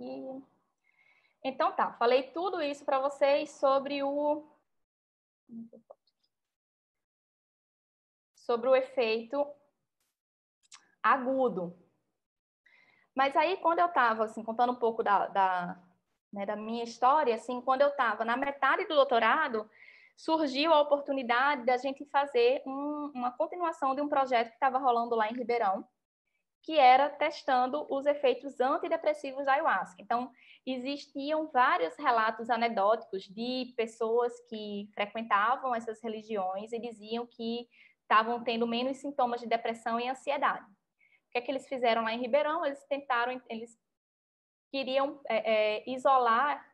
aqui. Então tá, falei tudo isso para vocês sobre o sobre o efeito agudo. Mas aí, quando eu estava, assim, contando um pouco da, da, né, da minha história, assim, quando eu estava na metade do doutorado, surgiu a oportunidade da gente fazer um, uma continuação de um projeto que estava rolando lá em Ribeirão, que era testando os efeitos antidepressivos da ayahuasca. Então, existiam vários relatos anedóticos de pessoas que frequentavam essas religiões e diziam que estavam tendo menos sintomas de depressão e ansiedade. O que é que eles fizeram lá em Ribeirão? Eles tentaram, eles queriam é, é, isolar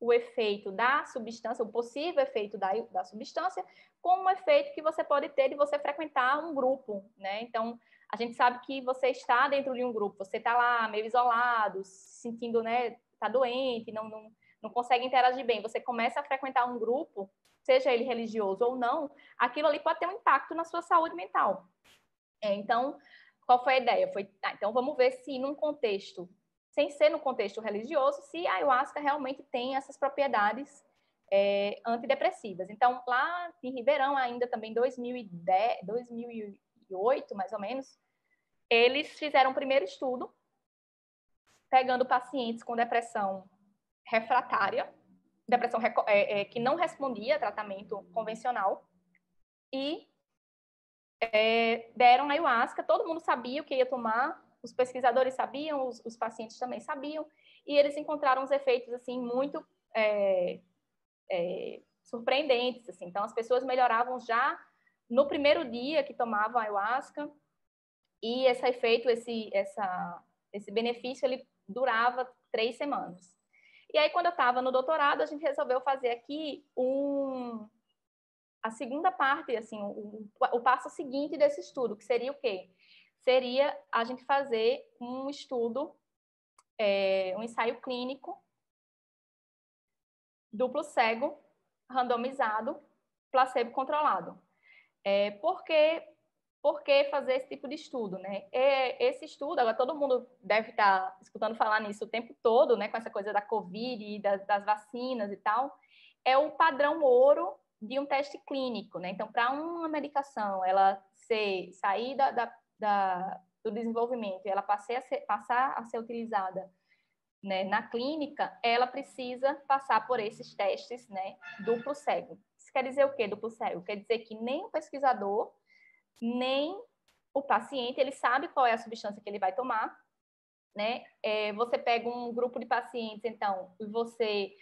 o efeito da substância, o possível efeito da, da substância, com um efeito que você pode ter de você frequentar um grupo, né? Então, a gente sabe que você está dentro de um grupo, você está lá meio isolado, sentindo, né, está doente, não, não, não consegue interagir bem. Você começa a frequentar um grupo, seja ele religioso ou não, aquilo ali pode ter um impacto na sua saúde mental. É, então, qual foi a ideia? Foi, tá, então vamos ver se num contexto, sem ser no contexto religioso, se a ayahuasca realmente tem essas propriedades é, antidepressivas. Então, lá em Ribeirão, ainda também 2010, 2008, mais ou menos, eles fizeram o primeiro estudo, pegando pacientes com depressão refratária, depressão é, é, que não respondia a tratamento convencional, e é, deram ayahuasca, todo mundo sabia o que ia tomar, os pesquisadores sabiam, os, os pacientes também sabiam, e eles encontraram os efeitos, assim, muito é, é, surpreendentes, assim. Então, as pessoas melhoravam já no primeiro dia que tomavam ayahuasca, e esse efeito, esse, essa, esse benefício, ele durava três semanas. E aí, quando eu estava no doutorado, a gente resolveu fazer aqui um, a segunda parte, assim, o, o, passo seguinte desse estudo, que seria o quê? Seria a gente fazer um estudo, é, um ensaio clínico duplo cego, randomizado, placebo controlado. É, por, que, por que fazer esse tipo de estudo? Né? É, esse estudo, agora todo mundo deve estar escutando falar nisso o tempo todo, né, com essa coisa da Covid das, das vacinas e tal, é o padrão ouro de um teste clínico, né? Então, para uma medicação ela ser sair da, da, da, do desenvolvimento e ela passar a ser, passar a ser utilizada né, na clínica, ela precisa passar por esses testes, né, duplo cego. Quer dizer o quê, duplo cego? Quer dizer que nem o pesquisador, nem o paciente, ele sabe qual é a substância que ele vai tomar, né? É, você pega um grupo de pacientes, então, e você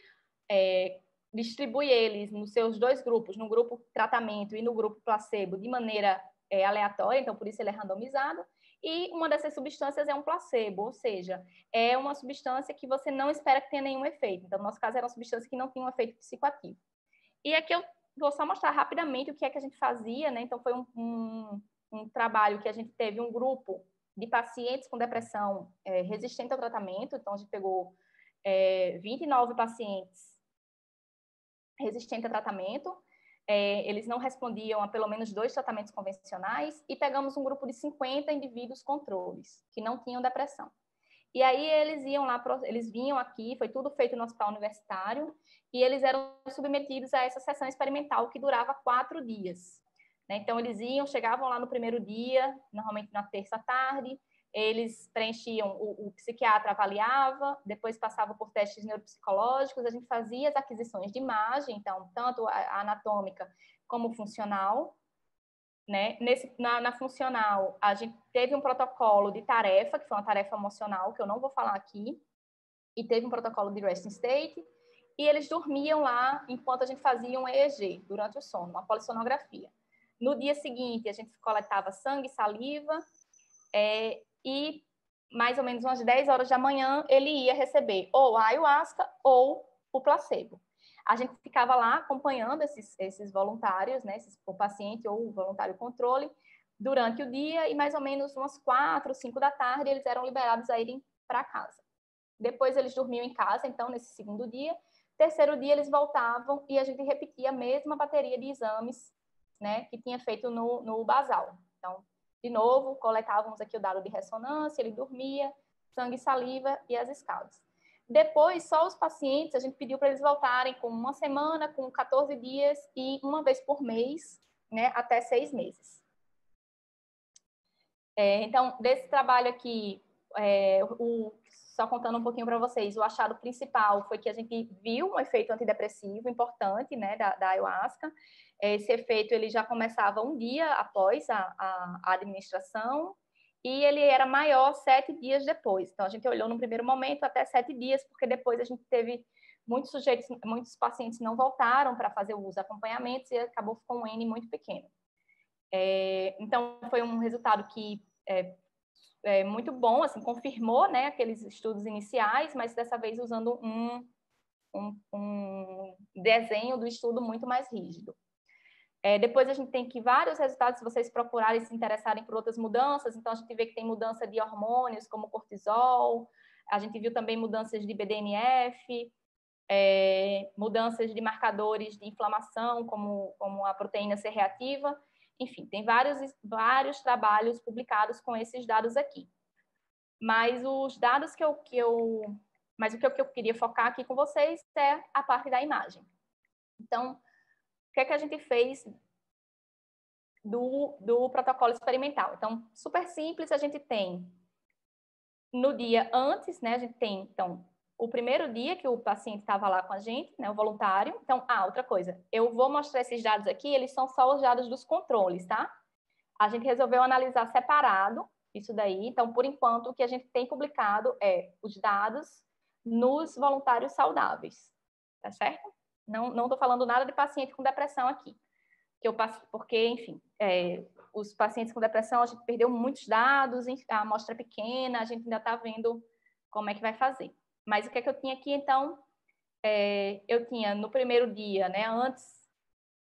é, distribui eles nos seus dois grupos, no grupo tratamento e no grupo placebo, de maneira é, aleatória, então por isso ele é randomizado. E uma dessas substâncias é um placebo, ou seja, é uma substância que você não espera que tenha nenhum efeito. Então, no nosso caso, era uma substância que não tinha um efeito psicoativo. E aqui eu vou só mostrar rapidamente o que é que a gente fazia, né? Então, foi um, um, um trabalho que a gente teve um grupo de pacientes com depressão é, resistente ao tratamento. Então, a gente pegou é, 29 pacientes resistente a tratamento, é, eles não respondiam a pelo menos dois tratamentos convencionais e pegamos um grupo de 50 indivíduos controles que não tinham depressão. E aí eles iam lá, eles vinham aqui, foi tudo feito no hospital universitário e eles eram submetidos a essa sessão experimental que durava quatro dias. Né? Então eles iam, chegavam lá no primeiro dia, normalmente na terça tarde, eles preenchiam, o, o, psiquiatra avaliava, depois passava por testes neuropsicológicos, a gente fazia as aquisições de imagem, então, tanto a, a anatômica como funcional. Né? Nesse, na, na, funcional, a gente teve um protocolo de tarefa, que foi uma tarefa emocional, que eu não vou falar aqui, e teve um protocolo de resting state, e eles dormiam lá enquanto a gente fazia um EEG, durante o sono, uma polissonografia. No dia seguinte, a gente coletava sangue, saliva, é, e mais ou menos umas 10 horas da manhã ele ia receber ou a ayahuasca ou o placebo. A gente ficava lá acompanhando esses, esses voluntários, né, esses, o paciente ou o voluntário controle, durante o dia e mais ou menos umas 4, 5 da tarde eles eram liberados a irem para casa. Depois eles dormiam em casa, então, nesse segundo dia. Terceiro dia eles voltavam e a gente repetia a mesma bateria de exames né, que tinha feito no, no basal. Então, de novo, coletávamos aqui o dado de ressonância, ele dormia, sangue, saliva e as escalas. Depois, só os pacientes, a gente pediu para eles voltarem com uma semana, com 14 dias e uma vez por mês, né, até seis meses. É, então, desse trabalho aqui, é, o, só contando um pouquinho para vocês, o achado principal foi que a gente viu um efeito antidepressivo importante, né, da, da ayahuasca. Esse efeito ele já começava um dia após a, a, a administração e ele era maior sete dias depois. Então, a gente olhou no primeiro momento até sete dias, porque depois a gente teve muitos sujeitos, muitos pacientes não voltaram para fazer o uso de acompanhamentos e acabou com um N muito pequeno. É, então, foi um resultado que é, é, muito bom, assim, confirmou né, aqueles estudos iniciais, mas dessa vez usando um, um, um desenho do estudo muito mais rígido. É, depois a gente tem que vários resultados, se vocês procurarem se interessarem por outras mudanças, então a gente vê que tem mudança de hormônios, como cortisol, a gente viu também mudanças de BDNF, é, mudanças de marcadores de inflamação, como, como a proteína C reativa, enfim, tem vários, vários trabalhos publicados com esses dados aqui. Mas os dados que eu, que eu mas o que eu, que eu queria focar aqui com vocês é a parte da imagem. Então, que é que a gente fez do, do protocolo experimental? Então, super simples, a gente tem no dia antes, né, a gente tem, então, o primeiro dia que o paciente estava lá com a gente, né, o voluntário. Então, ah, outra coisa, eu vou mostrar esses dados aqui, eles são só os dados dos controles, tá? A gente resolveu analisar separado isso daí. Então, por enquanto, o que a gente tem publicado é os dados nos voluntários saudáveis, tá certo? Não estou falando nada de paciente com depressão aqui. Que eu passo, porque, enfim, é, os pacientes com depressão, a gente perdeu muitos dados, a amostra é pequena, a gente ainda está vendo como é que vai fazer. Mas o que é que eu tinha aqui, então? É, eu tinha no primeiro dia, né, antes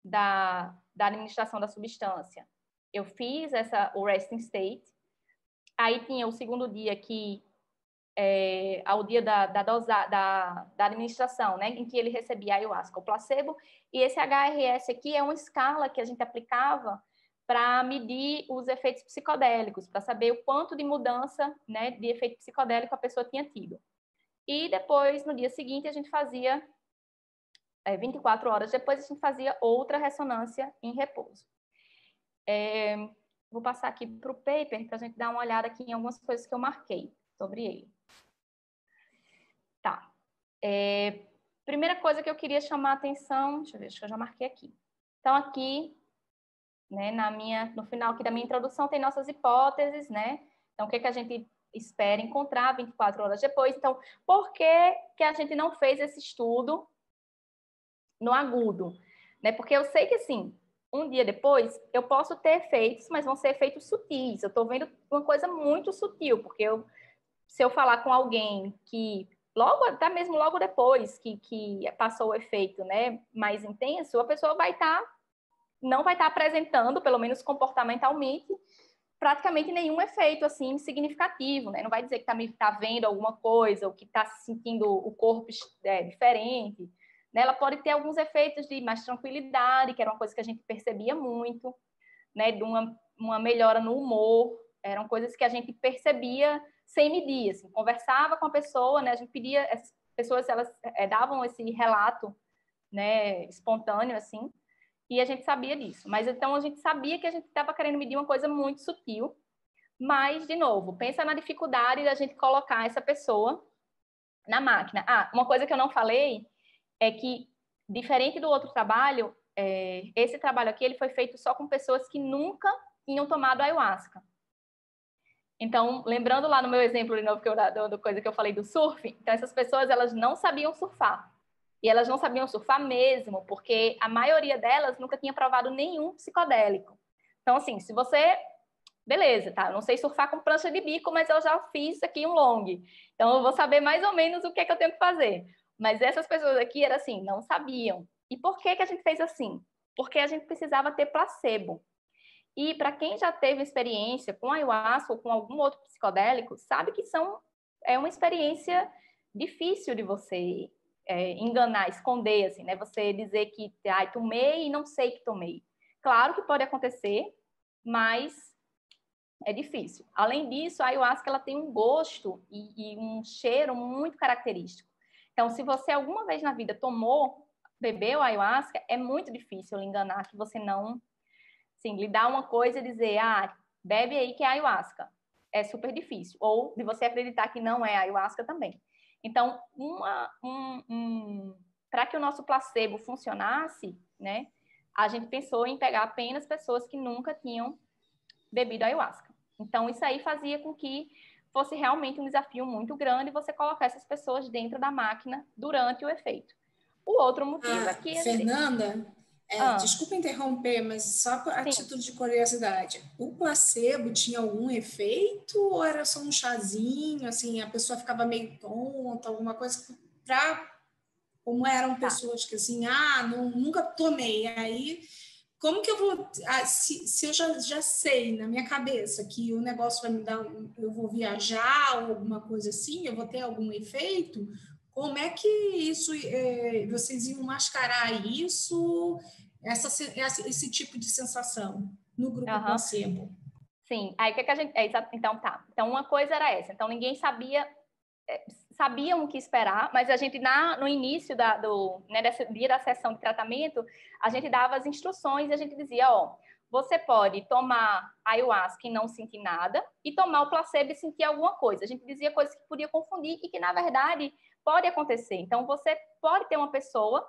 da, da administração da substância, eu fiz essa, o resting state. Aí tinha o segundo dia que é, ao dia da, da, dosa, da, da, administração, né, em que ele recebia ayahuasca, o placebo, e esse HRS aqui é uma escala que a gente aplicava para medir os efeitos psicodélicos, para saber o quanto de mudança né, de efeito psicodélico a pessoa tinha tido. E depois, no dia seguinte, a gente fazia, é, 24 horas depois, a gente fazia outra ressonância em repouso. É, vou passar aqui para o paper para a gente dar uma olhada aqui em algumas coisas que eu marquei sobre ele. É, primeira coisa que eu queria chamar a atenção, deixa eu ver, acho que eu já marquei aqui. Então, aqui, né, na minha, no final aqui da minha introdução, tem nossas hipóteses, né? Então, o que, que a gente espera encontrar 24 horas depois? Então, por que, que a gente não fez esse estudo no agudo? Né? Porque eu sei que, assim, um dia depois, eu posso ter efeitos, mas vão ser efeitos sutis. Eu estou vendo uma coisa muito sutil, porque eu, se eu falar com alguém que logo, até mesmo logo depois que, que passou o efeito né, mais intenso, a pessoa vai estar, tá, não vai estar tá apresentando, pelo menos comportamentalmente, praticamente nenhum efeito assim significativo, né? Não vai dizer que está tá vendo alguma coisa ou que está sentindo o corpo é, diferente. Né? Ela pode ter alguns efeitos de mais tranquilidade, que era uma coisa que a gente percebia muito, né? De uma, uma melhora no humor, eram coisas que a gente percebia sem medir, assim, conversava com a pessoa, né? A gente pedia, as pessoas elas é, davam esse relato, né, espontâneo assim, e a gente sabia disso. Mas então a gente sabia que a gente estava querendo medir uma coisa muito sutil. Mas de novo, pensa na dificuldade da gente colocar essa pessoa na máquina. Ah, uma coisa que eu não falei é que diferente do outro trabalho, é, esse trabalho aqui ele foi feito só com pessoas que nunca tinham tomado ayahuasca. Então, lembrando lá no meu exemplo de novo que eu, da, coisa que eu falei do surf, então essas pessoas elas não sabiam surfar. E elas não sabiam surfar mesmo, porque a maioria delas nunca tinha provado nenhum psicodélico. Então, assim, se você. Beleza, tá? Eu não sei surfar com prancha de bico, mas eu já fiz aqui um long. Então, eu vou saber mais ou menos o que é que eu tenho que fazer. Mas essas pessoas aqui, era assim, não sabiam. E por que, que a gente fez assim? Porque a gente precisava ter placebo. E para quem já teve experiência com ayahuasca ou com algum outro psicodélico, sabe que são é uma experiência difícil de você é, enganar, esconder, assim, né? Você dizer que, ah, tomei e não sei que tomei. Claro que pode acontecer, mas é difícil. Além disso, a ayahuasca ela tem um gosto e, e um cheiro muito característico. Então, se você alguma vez na vida tomou, bebeu ayahuasca, é muito difícil enganar que você não, sim, lhe dar uma coisa e dizer, ah, bebe aí que é ayahuasca. É super difícil. Ou de você acreditar que não é ayahuasca também. Então, um, um, para que o nosso placebo funcionasse, né, a gente pensou em pegar apenas pessoas que nunca tinham bebido ayahuasca. Então, isso aí fazia com que fosse realmente um desafio muito grande você colocar essas pessoas dentro da máquina durante o efeito. O outro motivo ah, é. Fernanda, é, ah. desculpa interromper, mas só a Sim. título de curiosidade, o placebo tinha algum efeito ou era só um chazinho, assim, a pessoa ficava meio tonta, alguma coisa para como eram tá. pessoas que assim, ah, não, nunca tomei, aí como que eu vou, ah, se, se eu já, já sei na minha cabeça que o negócio vai me dar, eu vou viajar ou alguma coisa assim, eu vou ter algum efeito, como é que isso, é, vocês iam mascarar isso, essa, essa, esse tipo de sensação no grupo uhum. placebo? Sim, aí o que, que a gente. É, então tá. Então, uma coisa era essa. Então, ninguém sabia é, sabiam o que esperar, mas a gente, na, no início da, do, né, desse dia da sessão de tratamento, a gente dava as instruções e a gente dizia, ó, você pode tomar ayahuasca e não sentir nada, e tomar o placebo e sentir alguma coisa. A gente dizia coisas que podia confundir e que, na verdade, pode acontecer. Então, você pode ter uma pessoa,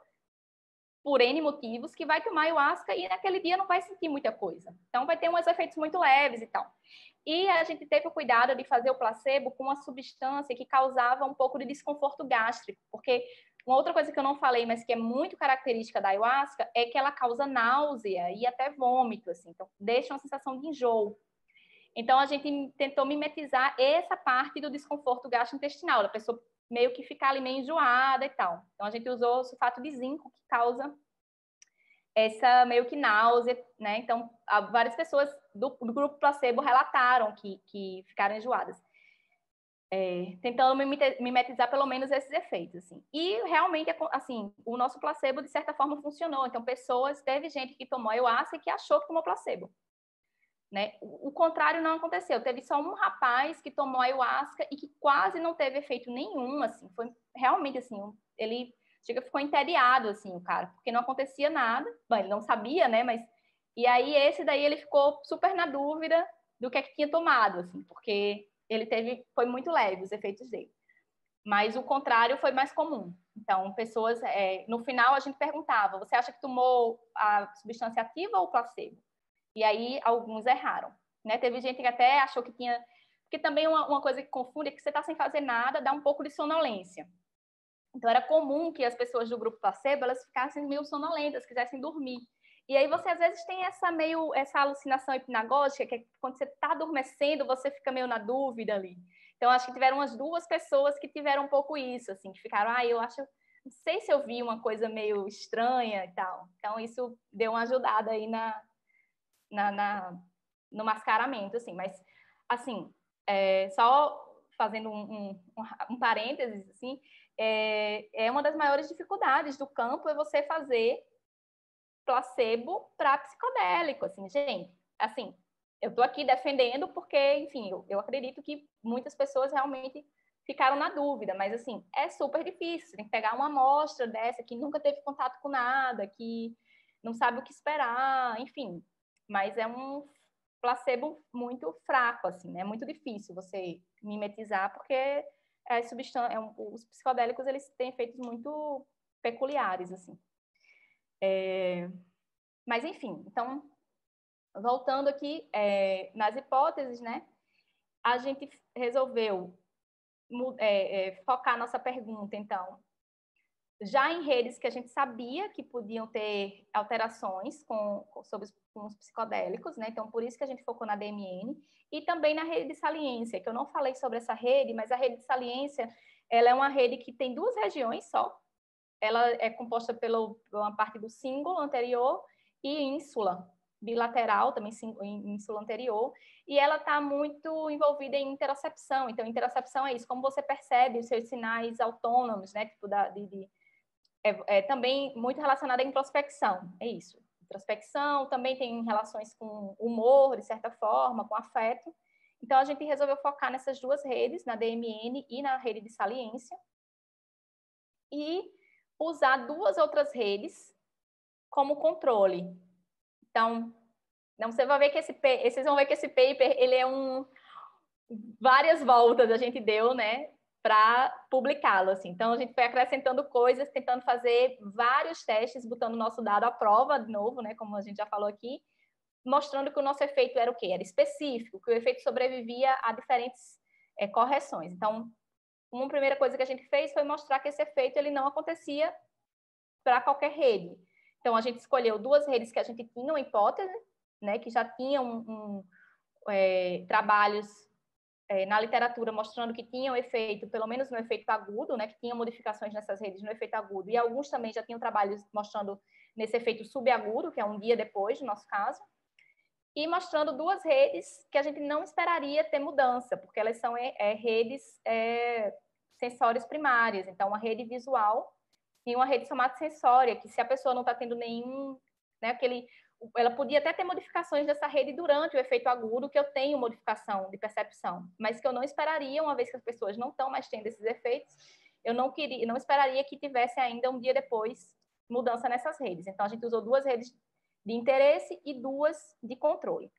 por N motivos, que vai tomar ayahuasca e naquele dia não vai sentir muita coisa. Então, vai ter uns efeitos muito leves e tal. E a gente teve o cuidado de fazer o placebo com uma substância que causava um pouco de desconforto gástrico, porque uma outra coisa que eu não falei, mas que é muito característica da ayahuasca, é que ela causa náusea e até vômito, assim, então deixa uma sensação de enjoo. Então a gente tentou mimetizar essa parte do desconforto gastrointestinal, da pessoa meio que ficar ali meio enjoada e tal. Então a gente usou sulfato de zinco que causa essa meio que náusea, né? Então, várias pessoas do, do grupo placebo relataram que, que ficaram enjoadas. É, tentando mimetizar pelo menos esses efeitos, assim. E realmente, assim, o nosso placebo, de certa forma, funcionou. Então, pessoas, teve gente que tomou ayahuasca e que achou que tomou placebo. Né? O, o contrário não aconteceu. Teve só um rapaz que tomou ayahuasca e que quase não teve efeito nenhum, assim. Foi realmente, assim, ele chega ficou entediado, assim, o cara, porque não acontecia nada. Bom, ele não sabia, né? Mas. E aí, esse daí, ele ficou super na dúvida do que é que tinha tomado, assim, porque ele teve. Foi muito leve os efeitos dele. Mas o contrário foi mais comum. Então, pessoas. É, no final, a gente perguntava: você acha que tomou a substância ativa ou placebo? E aí, alguns erraram. Né? Teve gente que até achou que tinha. Porque também uma, uma coisa que confunde é que você está sem fazer nada, dá um pouco de sonolência. Então, era comum que as pessoas do grupo placebo, elas ficassem meio sonolentas, quisessem dormir. E aí você, às vezes, tem essa meio, essa alucinação hipnagógica, que é quando você está adormecendo, você fica meio na dúvida ali. Então, acho que tiveram umas duas pessoas que tiveram um pouco isso, assim, que ficaram, ah, eu acho, não sei se eu vi uma coisa meio estranha e tal. Então, isso deu uma ajudada aí na, na, na no mascaramento, assim. Mas, assim, é, só fazendo um, um, um parênteses, assim, é, é uma das maiores dificuldades do campo é você fazer placebo para psicodélico, assim, gente, assim, eu estou aqui defendendo porque, enfim, eu, eu, acredito que muitas pessoas realmente ficaram na dúvida, mas, assim, é super difícil, tem que pegar uma amostra dessa que nunca teve contato com nada, que não sabe o que esperar, enfim, mas é um placebo muito fraco, assim, né? É muito difícil você mimetizar, porque substâncias, é os psicodélicos eles têm efeitos muito peculiares assim. É, mas enfim, então voltando aqui é, nas hipóteses, né? A gente resolveu é, é, focar nossa pergunta, então, já em redes que a gente sabia que podiam ter alterações com, com, sobre os, com os psicodélicos, né? Então, por isso que a gente focou na DMN e também na rede de saliência, que eu não falei sobre essa rede, mas a rede de saliência, ela é uma rede que tem duas regiões só. Ela é composta pela uma parte do símbolo anterior e ínsula bilateral, também ínsula anterior, e ela está muito envolvida em interocepção. Então, interocepção é isso, como você percebe os seus sinais autônomos, né, tipo da, de, de é, é também muito relacionada à introspecção, é isso. Introspecção também tem relações com humor, de certa forma, com afeto. Então, a gente resolveu focar nessas duas redes, na DMN e na rede de saliência. e usar duas outras redes como controle. Então, não, você vai ver que esse, vocês vão ver que esse paper ele é um várias voltas a gente deu, né, para publicá-lo assim. Então a gente foi acrescentando coisas, tentando fazer vários testes, botando o nosso dado à prova de novo, né, como a gente já falou aqui, mostrando que o nosso efeito era o quê? Era específico, que o efeito sobrevivia a diferentes é, correções. Então, uma primeira coisa que a gente fez foi mostrar que esse efeito ele não acontecia para qualquer rede. Então, a gente escolheu duas redes que a gente tinha uma hipótese, né, que já tinham um, um, é, trabalhos é, na literatura mostrando que tinham efeito, pelo menos no efeito agudo, né, que tinham modificações nessas redes no efeito agudo, e alguns também já tinham trabalhos mostrando nesse efeito subagudo, que é um dia depois, no nosso caso, e mostrando duas redes que a gente não esperaria ter mudança, porque elas são é, é redes é, primárias, então uma rede visual e uma rede somatosensória, que se a pessoa não está tendo nenhum, né, aquele ela podia até ter modificações dessa rede durante o efeito agudo, que eu tenho modificação de percepção, mas que eu não esperaria, uma vez que as pessoas não estão mais tendo esses efeitos, eu não queria, não esperaria que tivesse ainda um dia depois mudança nessas redes. Então a gente usou duas redes de interesse e duas de controle.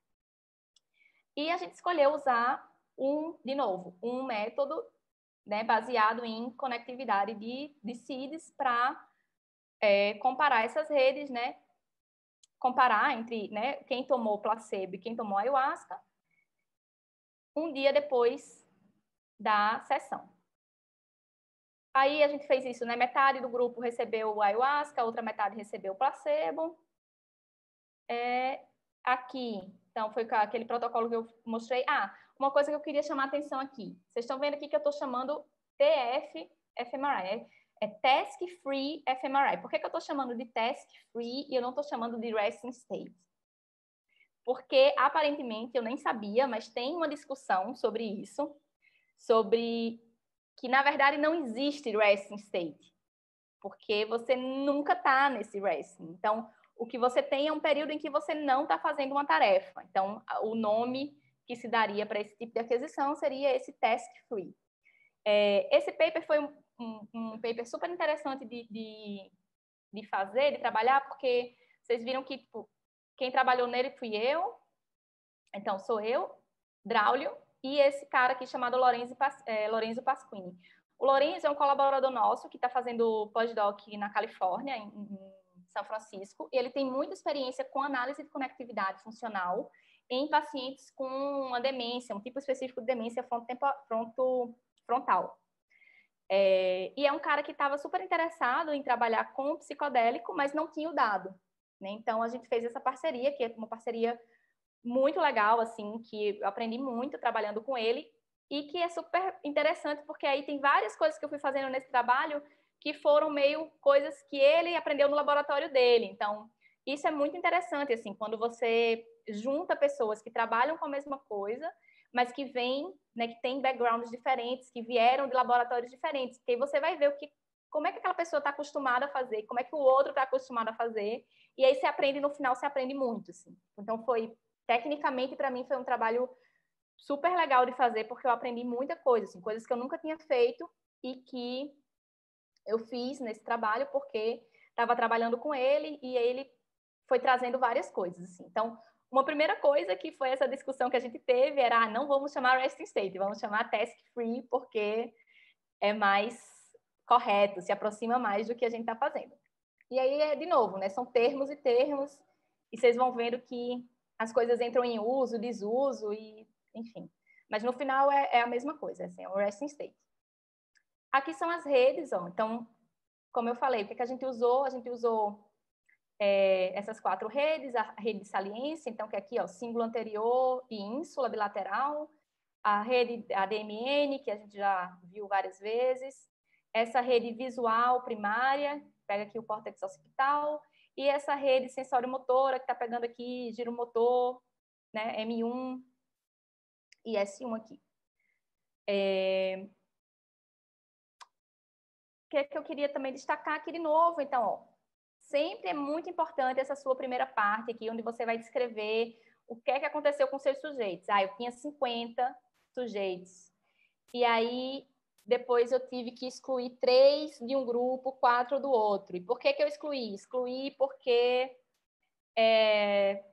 E a gente escolheu usar um, de novo, um método né, baseado em conectividade de, de seeds para é, comparar essas redes, né, comparar entre né, quem tomou placebo e quem tomou ayahuasca, um dia depois da sessão. Aí a gente fez isso, né? Metade do grupo recebeu o ayahuasca, outra metade recebeu o placebo. É, aqui, então foi aquele protocolo que eu mostrei. Ah, uma coisa que eu queria chamar a atenção aqui. Vocês estão vendo aqui que eu estou chamando TF fMRI é task free fMRI. Por que, que eu estou chamando de task free e eu não estou chamando de resting state? Porque aparentemente eu nem sabia, mas tem uma discussão sobre isso, sobre que na verdade não existe resting state, porque você nunca está nesse resting. Então, o que você tem é um período em que você não está fazendo uma tarefa. Então, o nome que se daria para esse tipo de aquisição seria esse task free. É, esse paper foi um, um, paper super interessante de, de, de, fazer, de trabalhar, porque vocês viram que tipo, quem trabalhou nele fui eu, então sou eu, Draulio, e esse cara aqui chamado Lorenzo, é, Lorenzo Pasquini. O Lorenzo é um colaborador nosso que está fazendo pós-doc na Califórnia, em, em São Francisco, e ele tem muita experiência com análise de conectividade funcional em pacientes com uma demência, um tipo específico de demência fronto, frontal. É, e é um cara que estava super interessado em trabalhar com o psicodélico, mas não tinha o dado. Né? Então, a gente fez essa parceria, que é uma parceria muito legal, assim, que eu aprendi muito trabalhando com ele e que é super interessante, porque aí tem várias coisas que eu fui fazendo nesse trabalho que foram meio coisas que ele aprendeu no laboratório dele. Então, isso é muito interessante, assim, quando você junta pessoas que trabalham com a mesma coisa mas que vêm, né, que têm backgrounds diferentes, que vieram de laboratórios diferentes, porque você vai ver o que, como é que aquela pessoa está acostumada a fazer, como é que o outro está acostumado a fazer, e aí você aprende, no final você aprende muito, assim. Então foi, tecnicamente, para mim foi um trabalho super legal de fazer, porque eu aprendi muita coisa, assim, coisas que eu nunca tinha feito e que eu fiz nesse trabalho porque estava trabalhando com ele e ele foi trazendo várias coisas, assim. Então, uma primeira coisa que foi essa discussão que a gente teve era, ah, não vamos chamar resting state, vamos chamar task free, porque é mais correto, se aproxima mais do que a gente está fazendo. E aí, é, de novo, né, são termos e termos, e vocês vão vendo que as coisas entram em uso, desuso, e enfim. Mas no final é, é a mesma coisa, assim, é o resting state. Aqui são as redes, ó. Então, como eu falei, o que, que a gente usou? A gente usou é, essas quatro redes, a rede de saliência, então que é aqui, ó, símbolo anterior e ínsula bilateral, a rede ADMN, que a gente já viu várias vezes, essa rede visual primária, pega aqui o córtex occipital, e essa rede sensório-motora, que está pegando aqui giro motor, né, M1 e S1 aqui. É... O que, é que eu queria também destacar aqui de novo, então, ó, sempre é muito importante essa sua primeira parte aqui, onde você vai descrever o que é que aconteceu com seus sujeitos. Ah, eu tinha 50 sujeitos. E aí depois eu tive que excluir três de um grupo, quatro do outro. E por que, que eu excluí? Excluí porque é,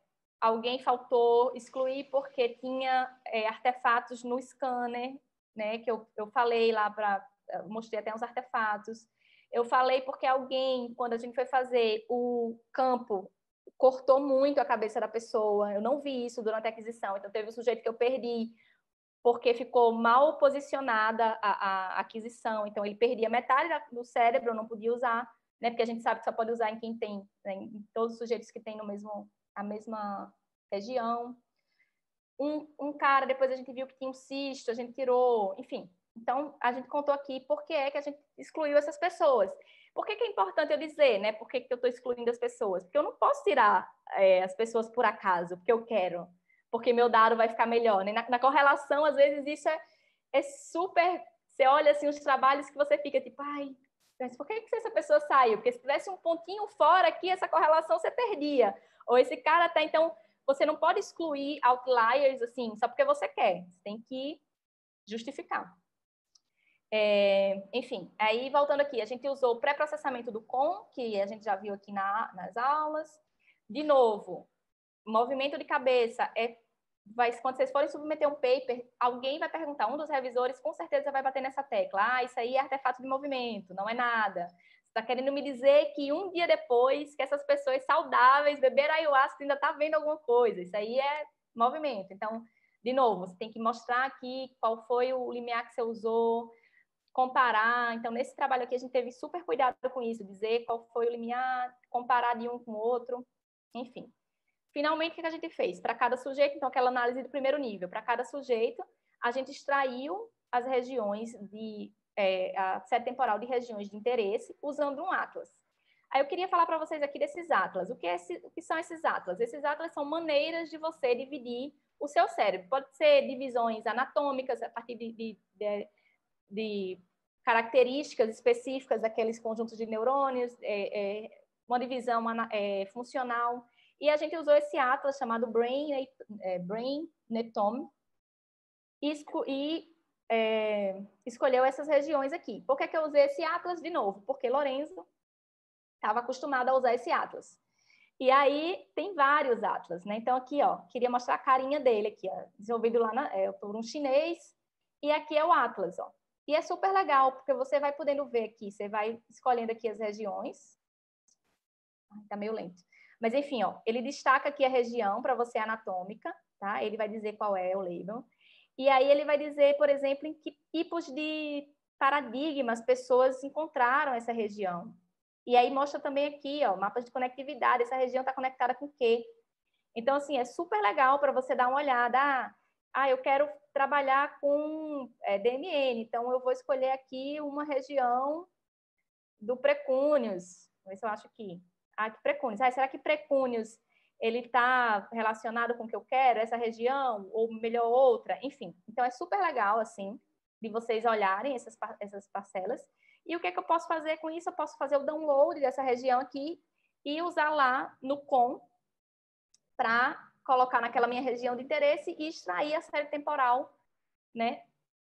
alguém faltou, excluí porque tinha é, artefatos no scanner, né? Que eu, eu falei lá para. Mostrei até uns artefatos. Eu falei porque alguém, quando a gente foi fazer o campo, cortou muito a cabeça da pessoa. Eu não vi isso durante a aquisição. Então, teve um sujeito que eu perdi porque ficou mal posicionada a, a aquisição. Então, ele perdia metade do cérebro, não podia usar, né? Porque a gente sabe que só pode usar em quem tem, né? em todos os sujeitos que têm no mesmo, a mesma região. Um, um cara, depois a gente viu que tinha um cisto, a gente tirou, enfim. Então, a gente contou aqui por que é que a gente excluiu essas pessoas. Por que, que é importante eu dizer, né? Por que, que eu estou excluindo as pessoas? Porque eu não posso tirar é, as pessoas por acaso, porque eu quero porque meu dado vai ficar melhor. Né? Na, na correlação, às vezes, isso é, é, super. Você olha assim, os trabalhos que você fica tipo, ai, mas por que, que essa pessoa saiu? Porque se tivesse um pontinho fora aqui, essa correlação você perdia. Ou esse cara até então. Você não pode excluir outliers assim, só porque você quer. Você tem que justificar. É, enfim, aí voltando aqui, a gente usou o pré-processamento do COM, que a gente já viu aqui na, nas aulas. De novo, movimento de cabeça é vai, quando vocês forem submeter um paper, alguém vai perguntar, um dos revisores com certeza vai bater nessa tecla. Ah, isso aí é artefato de movimento, não é nada. Você está querendo me dizer que um dia depois que essas pessoas saudáveis beberam ayahuasca ainda está vendo alguma coisa. Isso aí é movimento. Então, de novo, você tem que mostrar aqui qual foi o limiar que você usou, comparar. Então, nesse trabalho aqui, a gente teve super cuidado com isso, dizer qual foi o limiar, comparar de um com o outro, enfim. Finalmente, o que a gente fez? Para cada sujeito, então, aquela análise do primeiro nível, para cada sujeito, a gente extraiu as regiões de é, a série temporal de regiões de interesse usando um atlas. Aí eu queria falar para vocês aqui desses atlas. O que, é esse, o que são esses atlas? Esses atlas são maneiras de você dividir o seu cérebro. Pode ser divisões anatômicas, a partir de, de, de, de características específicas daqueles conjuntos de neurônios, é, é, uma divisão é, funcional. E a gente usou esse atlas chamado Brain, é, Brain Netome e, e é, escolheu essas regiões aqui. Por que, que eu usei esse atlas de novo? Porque Lorenzo estava acostumado a usar esse atlas. E aí tem vários atlas, né? Então aqui, ó, queria mostrar a carinha dele aqui, ó, desenvolvido lá na, é, por um chinês. E aqui é o atlas, ó. E é super legal, porque você vai podendo ver aqui, você vai escolhendo aqui as regiões. Ai, tá meio lento. Mas enfim, ó, ele destaca aqui a região para você anatômica, tá? Ele vai dizer qual é o label. E aí ele vai dizer, por exemplo, em que tipos de paradigmas pessoas encontraram essa região. E aí mostra também aqui, ó, mapas de conectividade, essa região está conectada com o quê? Então, assim, é super legal para você dar uma olhada. Ah, ah, eu quero trabalhar com é, DMN, então eu vou escolher aqui uma região do precúnios. Vamos ver eu acho aqui. Ah, que precúnios. Ah, será que precúnios ele está relacionado com o que eu quero, essa região, ou melhor outra? Enfim, então é super legal, assim, de vocês olharem essas, essas parcelas. E o que, é que eu posso fazer com isso? Eu posso fazer o download dessa região aqui e usar lá no com para colocar naquela minha região de interesse e extrair a série temporal né,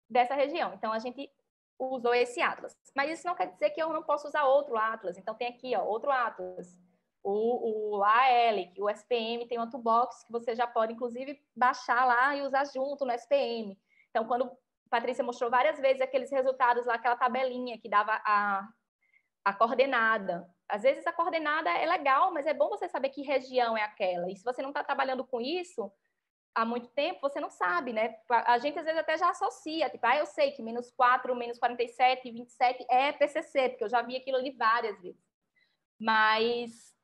dessa região. Então, a gente usou esse atlas. Mas isso não quer dizer que eu não posso usar outro atlas. Então, tem aqui ó, outro atlas. O, o que o SPM tem uma toolbox que você já pode, inclusive, baixar lá e usar junto no SPM. Então, quando a Patrícia mostrou várias vezes aqueles resultados lá, aquela tabelinha que dava a, a coordenada. Às vezes a coordenada é legal, mas é bom você saber que região é aquela. E se você não está trabalhando com isso, há muito tempo, você não sabe, né? A gente às vezes até já associa, tipo, ah, eu sei que menos 4, menos 47, 27 é PCC, porque eu já vi aquilo ali várias vezes. Mas,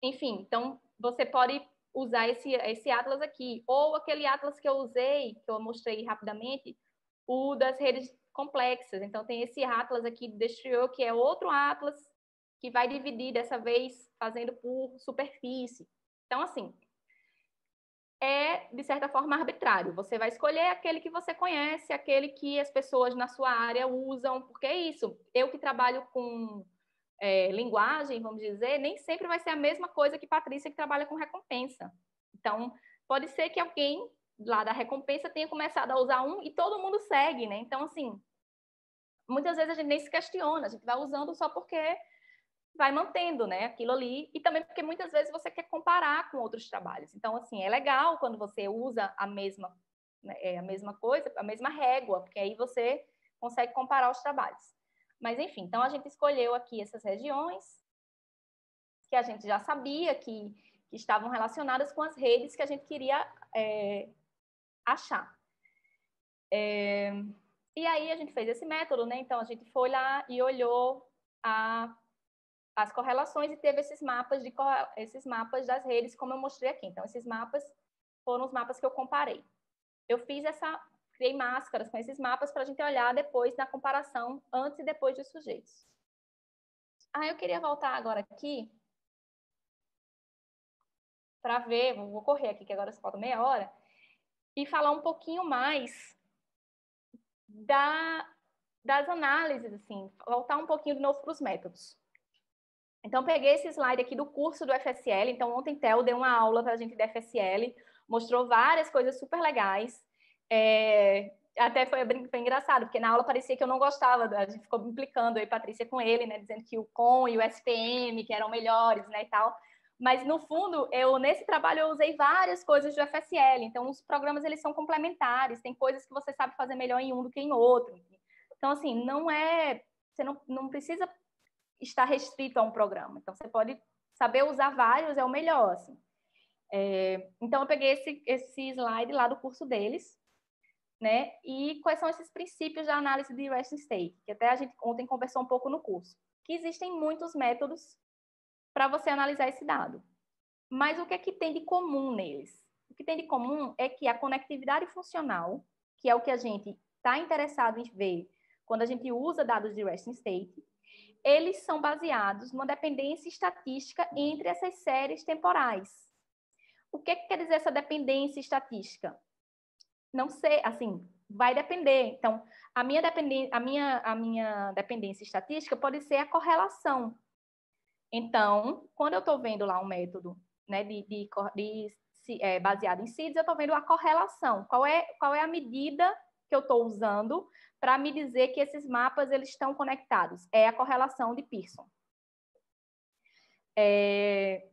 enfim, então você pode usar esse, esse atlas aqui, ou aquele atlas que eu usei, que eu mostrei rapidamente, o das redes complexas. Então, tem esse atlas aqui do Destrio, que é outro atlas que vai dividir, dessa vez, fazendo por superfície. Então, assim, é, de certa forma, arbitrário. Você vai escolher aquele que você conhece, aquele que as pessoas na sua área usam, porque é isso. Eu que trabalho com é, linguagem, vamos dizer, nem sempre vai ser a mesma coisa que Patrícia que trabalha com recompensa. Então, pode ser que alguém lá da recompensa tenha começado a usar um e todo mundo segue, né? Então, assim, muitas vezes a gente nem se questiona, a gente vai usando só porque vai mantendo, né, aquilo ali, e também porque muitas vezes você quer comparar com outros trabalhos. Então, assim, é legal quando você usa a mesma, né, é, a mesma coisa, a mesma régua, porque aí você consegue comparar os trabalhos. Mas, enfim, então a gente escolheu aqui essas regiões, que a gente já sabia que, que estavam relacionadas com as redes que a gente queria é, achar. É, e aí a gente fez esse método, né? Então a gente foi lá e olhou a as correlações e teve esses mapas de esses mapas das redes, como eu mostrei aqui. Então, esses mapas foram os mapas que eu comparei. Eu fiz essa, criei máscaras com esses mapas para a gente olhar depois na comparação antes e depois dos sujeitos. Ah, eu queria voltar agora aqui para ver, vou correr aqui que agora falta meia hora, e falar um pouquinho mais da, das análises, assim, voltar um pouquinho de novo para os métodos. Então, peguei esse slide aqui do curso do FSL. Então, ontem Theo deu uma aula para a gente da FSL, mostrou várias coisas super legais. É, até foi, foi, engraçado, porque na aula parecia que eu não gostava, a gente ficou implicando aí, Patrícia, com ele, né, dizendo que o COM e o SPM, que eram melhores, né, e tal. Mas, no fundo, eu nesse trabalho eu usei várias coisas do FSL. Então, os programas, eles são complementares. Tem coisas que você sabe fazer melhor em um do que em outro. Então, assim, não é... Você não, não precisa está restrito a um programa. Então, você pode saber usar vários, é o melhor, assim. É, então, eu peguei esse, esse slide lá do curso deles, né? E quais são esses princípios da análise de resting state, que até a gente ontem conversou um pouco no curso. Que existem muitos métodos para você analisar esse dado. Mas o que é que tem de comum neles? O que tem de comum é que a conectividade funcional, que é o que a gente está interessado em ver quando a gente usa dados de resting state, eles são baseados numa dependência estatística entre essas séries temporais. O que, que quer dizer essa dependência estatística? Não sei, assim, vai depender. Então, a minha, dependência, a minha, a minha dependência estatística pode ser a correlação. Então, quando eu estou vendo lá um método né, de, de, de é, baseado em seeds, eu estou vendo a correlação. Qual é, qual é a medida que eu estou usando para me dizer que esses mapas eles estão conectados. É a correlação de Pearson. É...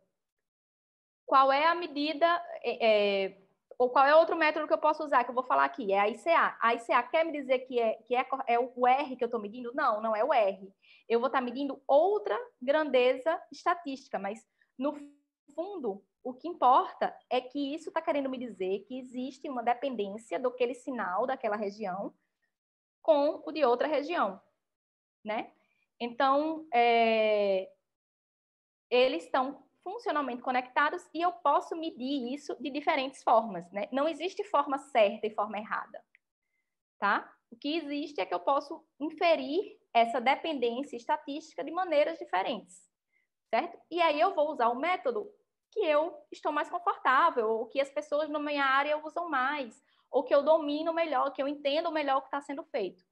Qual é a medida, é, é... ou qual é outro método que eu posso usar, que eu vou falar aqui? É a ICA. A ICA quer me dizer que é, que é, é o R que eu estou medindo? Não, não é o R. Eu vou estar tá medindo outra grandeza estatística, mas no fundo, o que importa é que isso está querendo me dizer que existe uma dependência daquele sinal daquela região com o de outra região, né? Então, é, eles estão funcionalmente conectados e eu posso medir isso de diferentes formas, né? Não existe forma certa e forma errada, tá? O que existe é que eu posso inferir essa dependência estatística de maneiras diferentes, certo? E aí eu vou usar o método que eu estou mais confortável, ou que as pessoas na minha área usam mais, ou que eu domino melhor, que eu entendo melhor o que está sendo feito.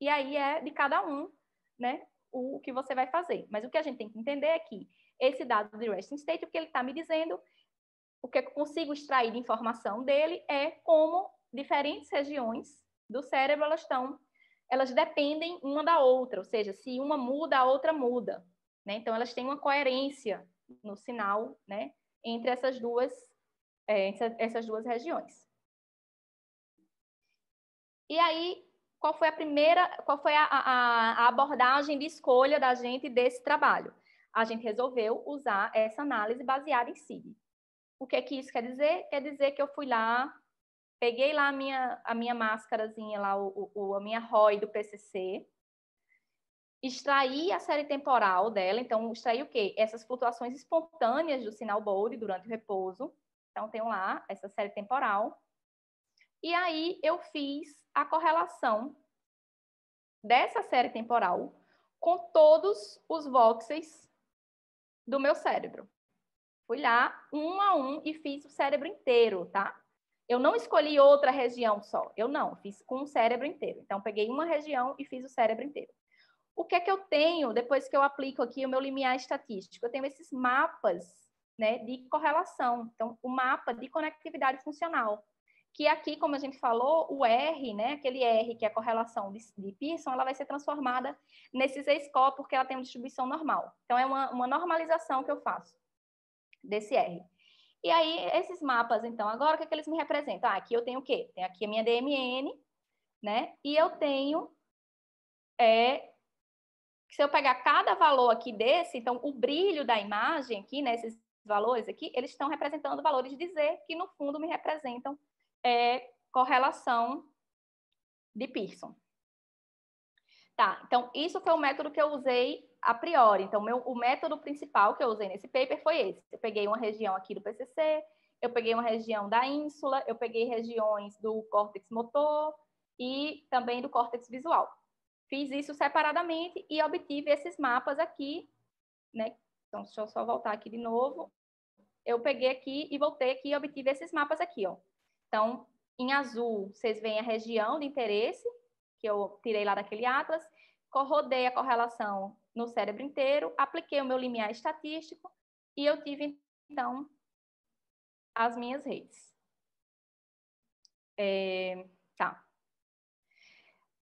E aí é de cada um, né, o que você vai fazer. Mas o que a gente tem que entender é que esse dado de resting state, o que ele está me dizendo, o que eu consigo extrair de informação dele é como diferentes regiões do cérebro elas estão, elas dependem uma da outra, ou seja, se uma muda, a outra muda. Né? Então, elas têm uma coerência no sinal, né, entre essas duas, é, essas duas regiões. E aí, qual foi a primeira, qual foi a, a, a abordagem de escolha da gente desse trabalho? A gente resolveu usar essa análise baseada em SIG. O que é que isso quer dizer? Quer dizer que eu fui lá, peguei lá a minha, a minha máscarazinha, lá, o, o, a minha ROI do PCC, extraí a série temporal dela, então extraí o quê? Essas flutuações espontâneas do sinal bold durante o repouso. Então, tenho lá essa série temporal. E aí eu fiz a correlação dessa série temporal com todos os voxels do meu cérebro. Fui lá, um a um, e fiz o cérebro inteiro, tá? Eu não escolhi outra região só. Eu não, fiz com o cérebro inteiro. Então, peguei uma região e fiz o cérebro inteiro. O que é que eu tenho depois que eu aplico aqui o meu limiar estatístico? Eu tenho esses mapas né, de correlação. Então, o mapa de conectividade funcional que aqui, como a gente falou, o R, né, aquele R que é a correlação de, de Pearson, ela vai ser transformada nesse Z-score porque ela tem uma distribuição normal. Então, é uma, uma normalização que eu faço desse R. E aí, esses mapas, então, agora o que, é que eles me representam? Ah, aqui eu tenho o quê? Tem aqui a minha DMN, né? E eu tenho, é, se eu pegar cada valor aqui desse, então, o brilho da imagem aqui, né, valores aqui, eles estão representando valores de Z, que no fundo me representam é, correlação de Pearson. Tá, então isso foi o método que eu usei a priori. Então, meu, o método principal que eu usei nesse paper foi esse. Eu peguei uma região aqui do PCC, eu peguei uma região da ínsula, eu peguei regiões do córtex motor e também do córtex visual. Fiz isso separadamente e obtive esses mapas aqui, né? Então, deixa eu só voltar aqui de novo. Eu peguei aqui e voltei aqui e obtive esses mapas aqui, ó. Então, em azul, vocês veem a região de interesse, que eu tirei lá daquele atlas, rodei a correlação no cérebro inteiro, apliquei o meu limiar estatístico e eu tive, então, as minhas redes. É, tá.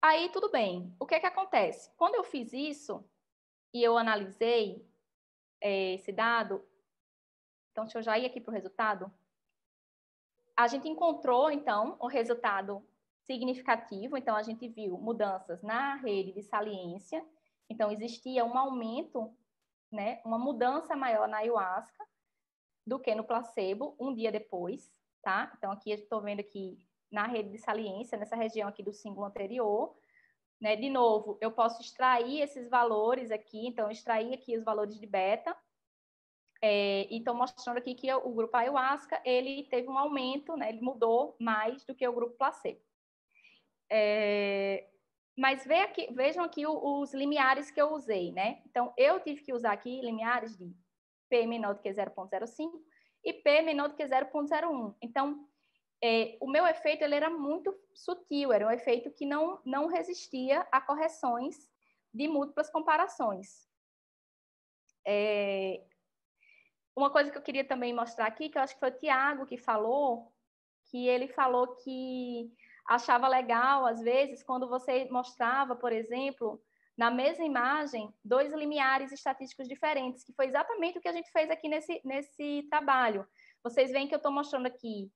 Aí, tudo bem. O que é que acontece? Quando eu fiz isso e eu analisei é, esse dado, então, deixa eu já ir aqui para o resultado a gente encontrou, então, o resultado significativo. Então, a gente viu mudanças na rede de saliência. Então, existia um aumento, né, uma mudança maior na ayahuasca do que no placebo um dia depois, tá? Então, aqui estou vendo aqui na rede de saliência, nessa região aqui do símbolo anterior. Né? De novo, eu posso extrair esses valores aqui. Então, extrair aqui os valores de beta é, e estou mostrando aqui que o grupo ayahuasca ele teve um aumento, né, ele mudou mais do que o grupo placebo. É, mas aqui, vejam aqui os limiares que eu usei, né? Então, eu tive que usar aqui limiares de P menor do que 0.05 e P menor do que 0.01. Então, é, o meu efeito ele era muito sutil, era um efeito que não, não resistia a correções de múltiplas comparações. É, uma coisa que eu queria também mostrar aqui, que eu acho que foi o Tiago que falou, que ele falou que achava legal, às vezes, quando você mostrava, por exemplo, na mesma imagem, dois limiares estatísticos diferentes, que foi exatamente o que a gente fez aqui nesse, nesse trabalho. Vocês veem que eu estou mostrando aqui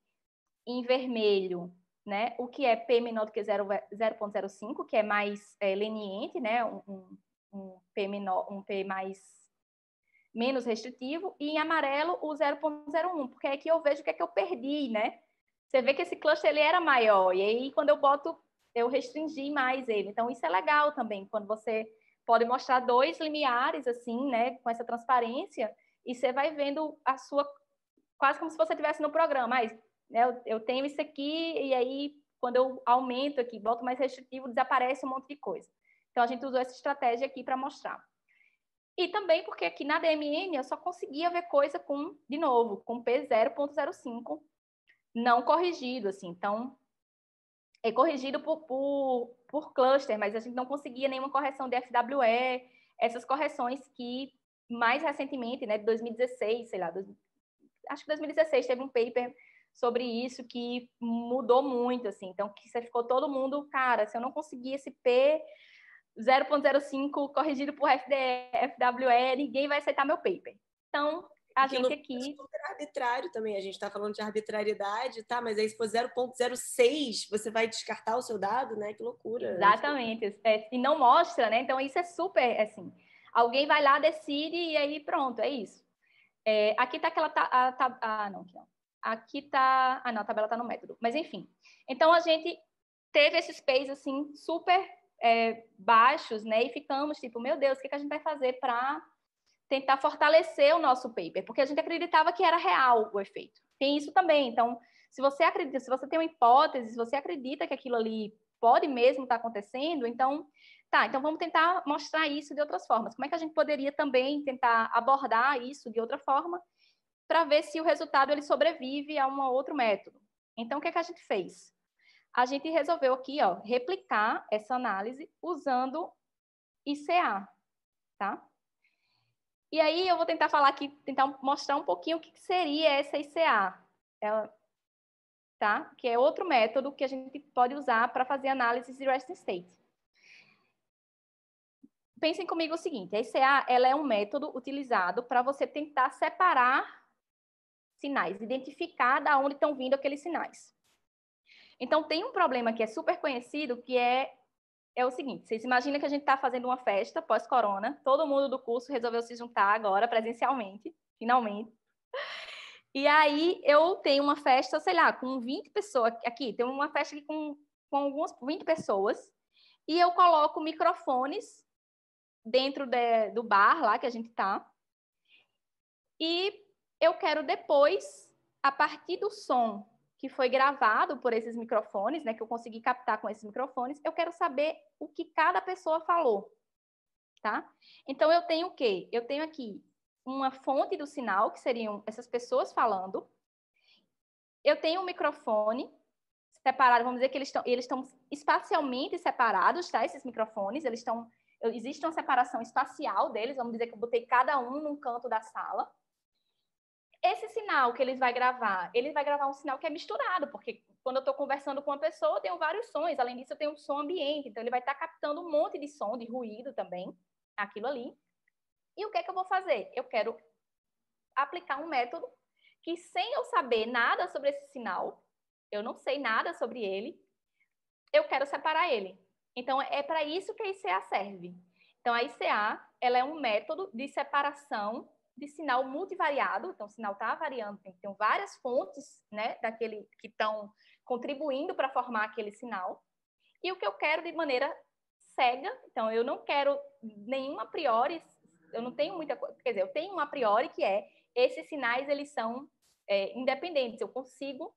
em vermelho, né, o que é P menor do que 0,05, que é mais é, leniente, né, um, um, P menor, um P mais menos restritivo, e em amarelo o 0.01, porque é que eu vejo o que é que eu perdi, né? Você vê que esse cluster ele era maior, e aí quando eu boto, eu restringi mais ele. Então, isso é legal também, quando você pode mostrar dois limiares, assim, né, com essa transparência, e você vai vendo a sua, quase como se você estivesse no programa, mas né, eu, eu tenho isso aqui, e aí quando eu aumento aqui, boto mais restritivo, desaparece um monte de coisa. Então, a gente usou essa estratégia aqui para mostrar. E também porque aqui na DMN eu só conseguia ver coisa com, de novo, com P0.05 não corrigido, assim. Então, é corrigido por, por, por cluster, mas a gente não conseguia nenhuma correção de FWE, essas correções que mais recentemente, né, de 2016, sei lá, acho que 2016 teve um paper sobre isso que mudou muito, assim. Então, que você ficou todo mundo, cara, se eu não conseguir esse P 0.05 corrigido por FWE, ninguém vai aceitar meu paper. Então, a Porque gente aqui. É arbitrário também, a gente está falando de arbitrariedade, tá? Mas aí se for 0,06, você vai descartar o seu dado, né? Que loucura. Exatamente. É, e não mostra, né? Então, isso é super assim. Alguém vai lá, decide e aí pronto, é isso. É, aqui está aquela. a, a, ah, não, aqui não. Aqui está. Ah, não, a tabela está no método. Mas enfim. Então, a gente teve esse space assim, super é, baixos, né? E ficamos tipo, meu Deus, o que, que a gente vai fazer para tentar fortalecer o nosso paper? Porque a gente acreditava que era real o efeito. Tem isso também. Então, se você acredita, se você tem uma hipótese, se você acredita que aquilo ali pode mesmo estar tá acontecendo, então, tá, então vamos tentar mostrar isso de outras formas. Como é que a gente poderia também tentar abordar isso de outra forma para ver se o resultado ele sobrevive a um outro método? Então, o que, é que a gente fez? a gente resolveu aqui, ó, replicar essa análise usando ICA, tá? E aí eu vou tentar falar aqui, tentar mostrar um pouquinho o que seria essa ICA. Ela, tá? Que é outro método que a gente pode usar para fazer análise de resting state. Pensem comigo o seguinte, a ICA ela é um método utilizado para você tentar separar sinais, identificar da onde estão vindo aqueles sinais. Então, tem um problema que é super conhecido, que é, é o seguinte, vocês imaginam que a gente está fazendo uma festa pós-corona, todo mundo do curso resolveu se juntar agora, presencialmente, finalmente. E aí, eu tenho uma festa, sei lá, com 20 pessoas, aqui, tem uma festa aqui com, com algumas 20 pessoas, e eu coloco microfones dentro de, do bar lá que a gente tá. E eu quero depois, a partir do som que foi gravado por esses microfones, né, que eu consegui captar com esses microfones, eu quero saber o que cada pessoa falou, tá? Então eu tenho o quê? Eu tenho aqui uma fonte do sinal, que seriam essas pessoas falando. Eu tenho um microfone separado, vamos dizer que eles estão eles estão espacialmente separados, tá? Esses microfones, eles estão existe uma separação espacial deles, vamos dizer que eu botei cada um num canto da sala. Esse sinal que eles vai gravar, ele vai gravar um sinal que é misturado, porque quando eu estou conversando com uma pessoa, eu tenho vários sons, além disso eu tenho um som ambiente, então ele vai estar tá captando um monte de som, de ruído também, aquilo ali. E o que é que eu vou fazer? Eu quero aplicar um método que sem eu saber nada sobre esse sinal, eu não sei nada sobre ele, eu quero separar ele. Então, é para isso que a ICA serve. Então, a ICA ela é um método de separação de sinal multivariado. Então, o sinal está variando, tem, tem várias fontes né, daquele que estão contribuindo para formar aquele sinal. E o que eu quero de maneira cega, então, eu não quero nenhum a priori, eu não tenho muita coisa, quer dizer, eu tenho um a priori que é, esses sinais, eles são é, independentes, eu consigo,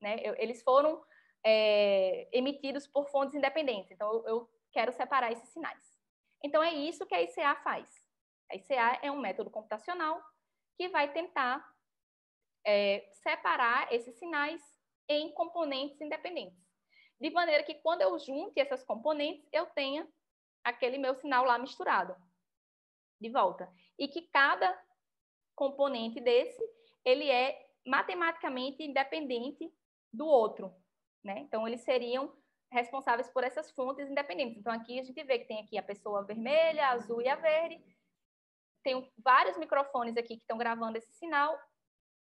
né, eu, eles foram é, emitidos por fontes independentes. Então, eu, eu quero separar esses sinais. Então, é isso que a ICA faz. A ICA é um método computacional que vai tentar é, separar esses sinais em componentes independentes. De maneira que, quando eu junte essas componentes, eu tenha aquele meu sinal lá misturado de volta. E que cada componente desse, ele é matematicamente independente do outro. Né? Então, eles seriam responsáveis por essas fontes independentes. Então, aqui a gente vê que tem aqui a pessoa vermelha, a azul e a verde. Tem vários microfones aqui que estão gravando esse sinal.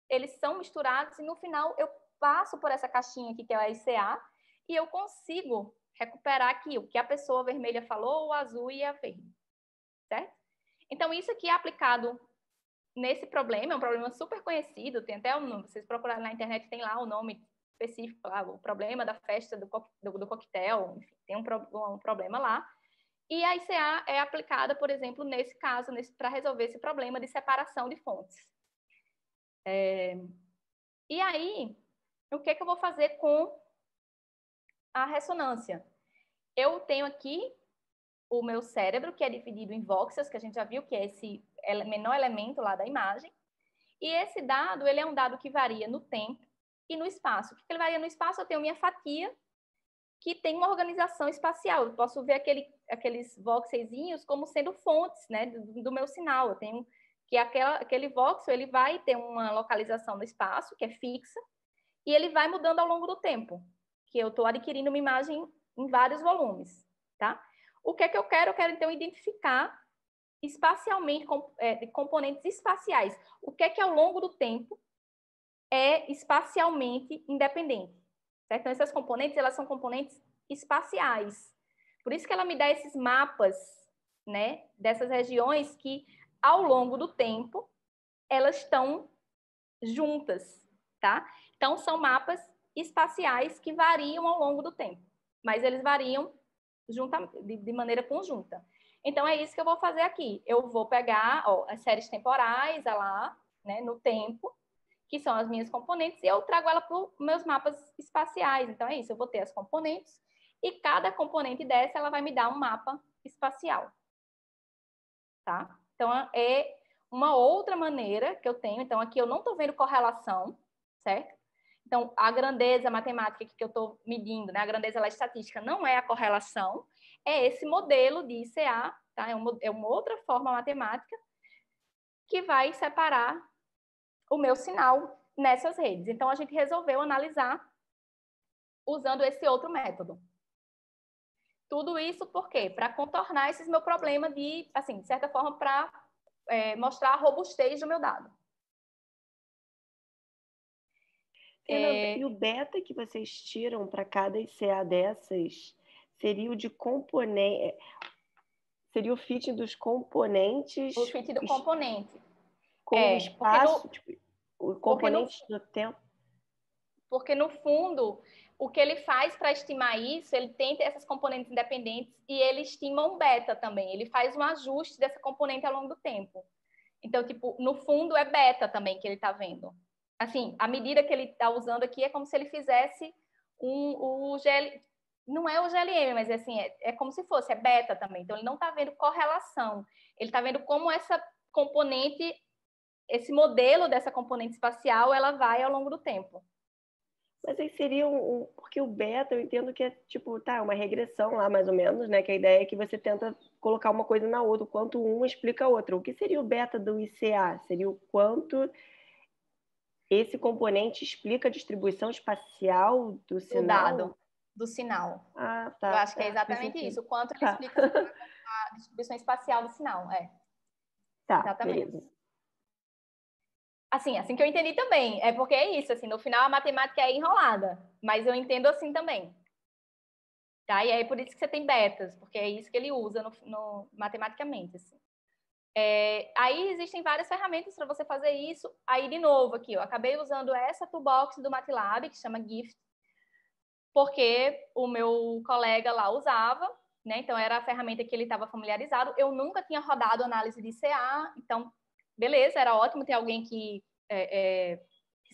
Eles são misturados e, no final, eu passo por essa caixinha aqui, que é a ICA, e eu consigo recuperar aqui o que a pessoa vermelha falou, o azul e a verde. Certo? Então, isso aqui é aplicado nesse problema, é um problema super conhecido, tem até um, vocês procurarem na internet, tem lá o nome específico lá, o problema da festa do, do, do coquetel, enfim, tem um, um, problema lá. E a ICA é aplicada, por exemplo, nesse caso, para resolver esse problema de separação de fontes. É... E aí, o que, que eu vou fazer com a ressonância? Eu tenho aqui o meu cérebro, que é dividido em voxels, que a gente já viu que é esse menor elemento lá da imagem. E esse dado, ele é um dado que varia no tempo e no espaço. O que ele varia no espaço? Eu tenho minha fatia, que tem uma organização espacial. Eu posso ver aquele, aqueles voxelzinhos como sendo fontes né, do, do meu sinal. Eu tenho que aquela, aquele voxel ele vai ter uma localização no espaço, que é fixa, e ele vai mudando ao longo do tempo, que eu estou adquirindo uma imagem em vários volumes. Tá? O que é que eu quero? Eu quero, então, identificar espacialmente é, componentes espaciais. O que é que, ao longo do tempo, é espacialmente independente. Certo? Então, essas componentes, elas são componentes espaciais. Por isso que ela me dá esses mapas, né, dessas regiões que, ao longo do tempo, elas estão juntas, tá? Então, são mapas espaciais que variam ao longo do tempo, mas eles variam junta, de, de maneira conjunta. Então, é isso que eu vou fazer aqui. Eu vou pegar ó, as séries temporais, lá, né, no tempo, que são as minhas componentes, e eu trago ela para os meus mapas espaciais. Então, é isso, eu vou ter as componentes, e cada componente dessa, ela vai me dar um mapa espacial. Tá? Então, é uma outra maneira que eu tenho. Então, aqui eu não estou vendo correlação, certo? Então, a grandeza matemática que eu estou medindo, né? a grandeza lá, estatística, não é a correlação, é esse modelo de ICA, tá? é, uma, é uma outra forma matemática que vai separar o meu sinal nessas redes. Então, a gente resolveu analisar usando esse outro método. Tudo isso por quê? Para contornar esse meu problema de, assim, de certa forma, para é, mostrar a robustez do meu dado. É... E o beta que vocês tiram para cada ICA dessas seria o de componente. Seria o fit dos componentes. O fit do componente. Com é, o espaço, no... tipo, o componente no... do tempo. Porque no fundo, o que ele faz para estimar isso, ele tem essas componentes independentes e ele estima um beta também. Ele faz um ajuste dessa componente ao longo do tempo. Então, tipo, no fundo é beta também que ele está vendo. Assim, a medida que ele está usando aqui é como se ele fizesse um, o GL, não é o GLM, mas assim, é, é como se fosse, é beta também. Então, ele não está vendo correlação. Ele está vendo como essa componente, esse modelo dessa componente espacial, ela vai ao longo do tempo. Mas aí seria um, um, porque o beta eu entendo que é tipo, tá, uma regressão lá mais ou menos, né? Que a ideia é que você tenta colocar uma coisa na outra, o quanto um explica a outra. O que seria o beta do ICA? Seria o quanto esse componente explica a distribuição espacial do sinal? Do dado, do sinal. Ah, tá. Eu acho que é tá, exatamente isso. O quanto ele tá. explica a distribuição espacial do sinal, é. Tá, exatamente. Beleza. Assim, assim que eu entendi também. É porque é isso, assim, no final a matemática é enrolada, mas eu entendo assim também. Tá? E é por isso que você tem betas, porque é isso que ele usa no, no matematicamente, assim. É, aí existem várias ferramentas para você fazer isso. Aí, de novo, aqui, eu acabei usando essa toolbox do MATLAB, que chama GIFT, porque o meu colega lá usava, né? Então, era a ferramenta que ele estava familiarizado. Eu nunca tinha rodado análise de CA, então beleza, era ótimo ter alguém que, é, é,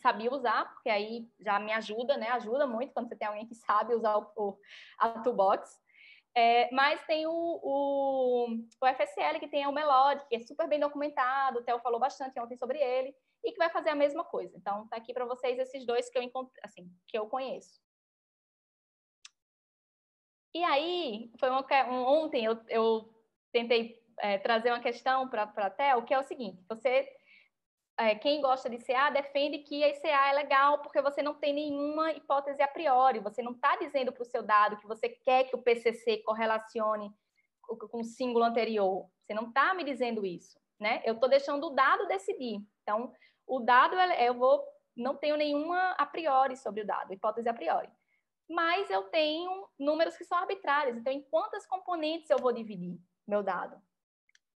sabia usar, porque aí já me ajuda, né? Ajuda muito quando você tem alguém que sabe usar o, o a toolbox. É, mas tem o, o, o, FSL, que tem o Melody, que é super bem documentado, o Theo falou bastante ontem sobre ele, e que vai fazer a mesma coisa. Então, tá aqui para vocês esses dois que eu assim, que eu conheço. E aí, foi uma, um, ontem eu, eu tentei é, trazer uma questão para a Theo, que é o seguinte: você, é, quem gosta de CA, defende que a CA é legal porque você não tem nenhuma hipótese a priori, você não está dizendo para o seu dado que você quer que o PCC correlacione com o símbolo anterior. Você não está me dizendo isso, né? Eu estou deixando o dado decidir. Então, o dado, eu vou, não tenho nenhuma a priori sobre o dado, hipótese a priori. Mas eu tenho números que são arbitrários. Então, em quantas componentes eu vou dividir meu dado?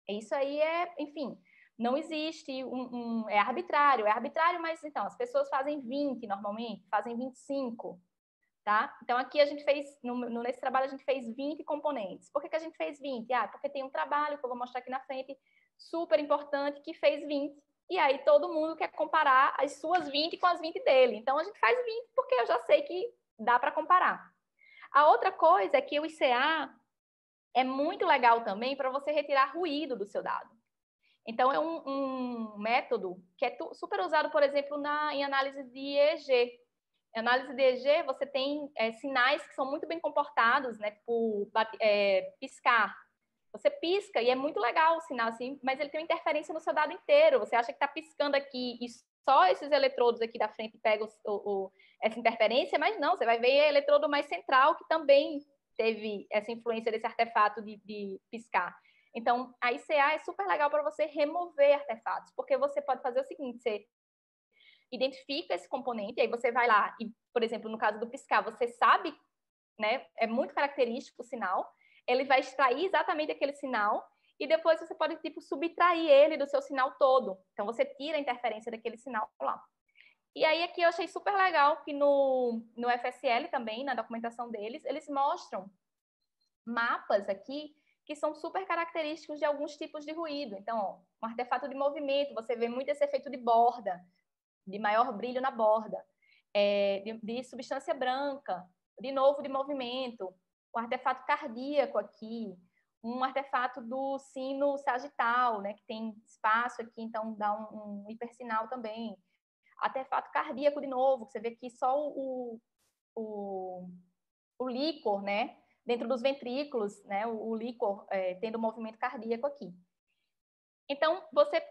Isso aí é, enfim, não existe um, um, é arbitrário, é arbitrário, mas então as pessoas fazem 20 normalmente, fazem 25, tá? Então aqui a gente fez no, nesse trabalho a gente fez 20 componentes. Por que, que a gente fez 20? Ah, porque tem um trabalho que eu vou mostrar aqui na frente super importante que fez 20. E aí todo mundo quer comparar as suas 20 com as 20 dele. Então a gente faz 20 porque eu já sei que dá para comparar. A outra coisa é que o ICA é muito legal também para você retirar ruído do seu dado. Então, é um, um método que é super usado, por exemplo, na, em análise de EEG. Em análise de EEG, você tem é, sinais que são muito bem comportados, né? Tipo, é, piscar. Você pisca e é muito legal o sinal, assim, mas ele tem uma interferência no seu dado inteiro. Você acha que está piscando aqui e só esses eletrodos aqui da frente pegam o, o, essa interferência, mas não, você vai ver o eletrodo mais central que também teve essa influência desse artefato de, de piscar. Então, a ICA é super legal para você remover artefatos, porque você pode fazer o seguinte: você identifica esse componente, aí você vai lá e, por exemplo, no caso do piscar, você sabe, né, é muito característico o sinal, ele vai extrair exatamente aquele sinal e depois você pode tipo subtrair ele do seu sinal todo. Então você tira a interferência daquele sinal lá. E aí aqui eu achei super legal que no, no FSL também, na documentação deles, eles mostram mapas aqui que são super característicos de alguns tipos de ruído. Então, um artefato de movimento, você vê muito esse efeito de borda, de maior brilho na borda, é, de, de, substância branca, de novo de movimento, um artefato cardíaco aqui, um artefato do sino sagital, né, que tem espaço aqui, então dá um, um hipersinal também. Artefato cardíaco de novo, que você vê que só o, o, o líquor, né, dentro dos ventrículos, né, o, o líquor é, tendo movimento cardíaco aqui. Então, você,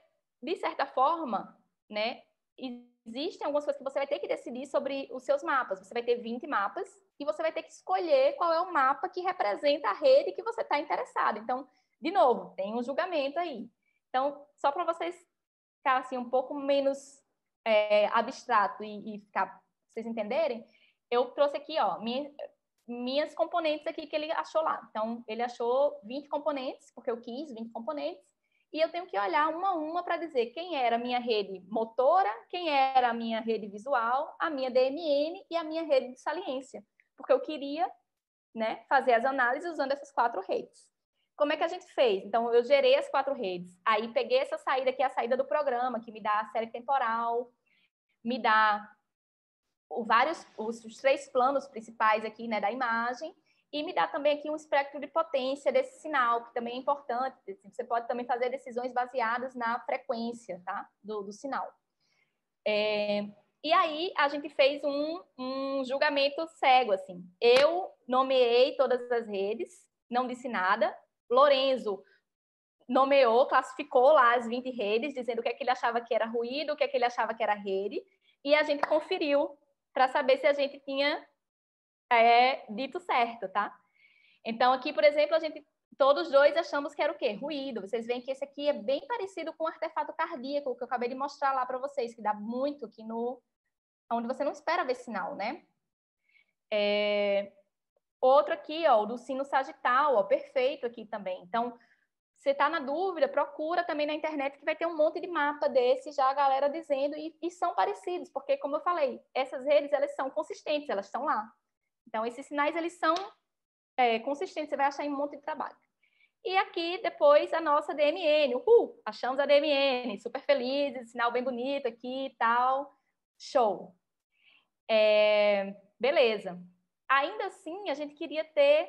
de certa forma, né, existem algumas coisas que você vai ter que decidir sobre os seus mapas. Você vai ter 20 mapas e você vai ter que escolher qual é o mapa que representa a rede que você está interessado. Então, de novo, tem um julgamento aí. Então, só para vocês ficar assim um pouco menos é, abstrato e, e ficar, vocês entenderem, eu trouxe aqui, ó, minha, minhas componentes aqui que ele achou lá. Então, ele achou 20 componentes, porque eu quis 20 componentes, e eu tenho que olhar uma a uma para dizer quem era a minha rede motora, quem era a minha rede visual, a minha DMN e a minha rede de saliência, porque eu queria né, fazer as análises usando essas quatro redes. Como é que a gente fez? Então, eu gerei as quatro redes. Aí, peguei essa saída, que é a saída do programa, que me dá a série temporal, me dá o vários, os, os três planos principais aqui né, da imagem, e me dá também aqui um espectro de potência desse sinal, que também é importante. Assim, você pode também fazer decisões baseadas na frequência tá? do, do sinal. É, e aí a gente fez um, um julgamento cego, assim. Eu nomeei todas as redes, não disse nada. Lorenzo nomeou, classificou lá as 20 redes, dizendo o que, é que ele achava que era ruído, o que, é que ele achava que era rede, e a gente conferiu para saber se a gente tinha é dito certo, tá? Então, aqui, por exemplo, a gente todos dois achamos que era o quê? Ruído. Vocês veem que esse aqui é bem parecido com o artefato cardíaco que eu acabei de mostrar lá para vocês, que dá muito aqui no onde você não espera ver sinal, né? É... Outro aqui, ó, o do sino sagital, ó, perfeito aqui também. Então, você está na dúvida, procura também na internet que vai ter um monte de mapa desse já a galera dizendo e, e são parecidos, porque como eu falei, essas redes elas são consistentes, elas estão lá. Então, esses sinais, eles são é, consistentes, você vai achar em um monte de trabalho. E aqui, depois, a nossa DMN. Uhul, achamos a DMN, super felizes, sinal bem bonito aqui e tal. Show. É, beleza. Ainda assim, a gente queria ter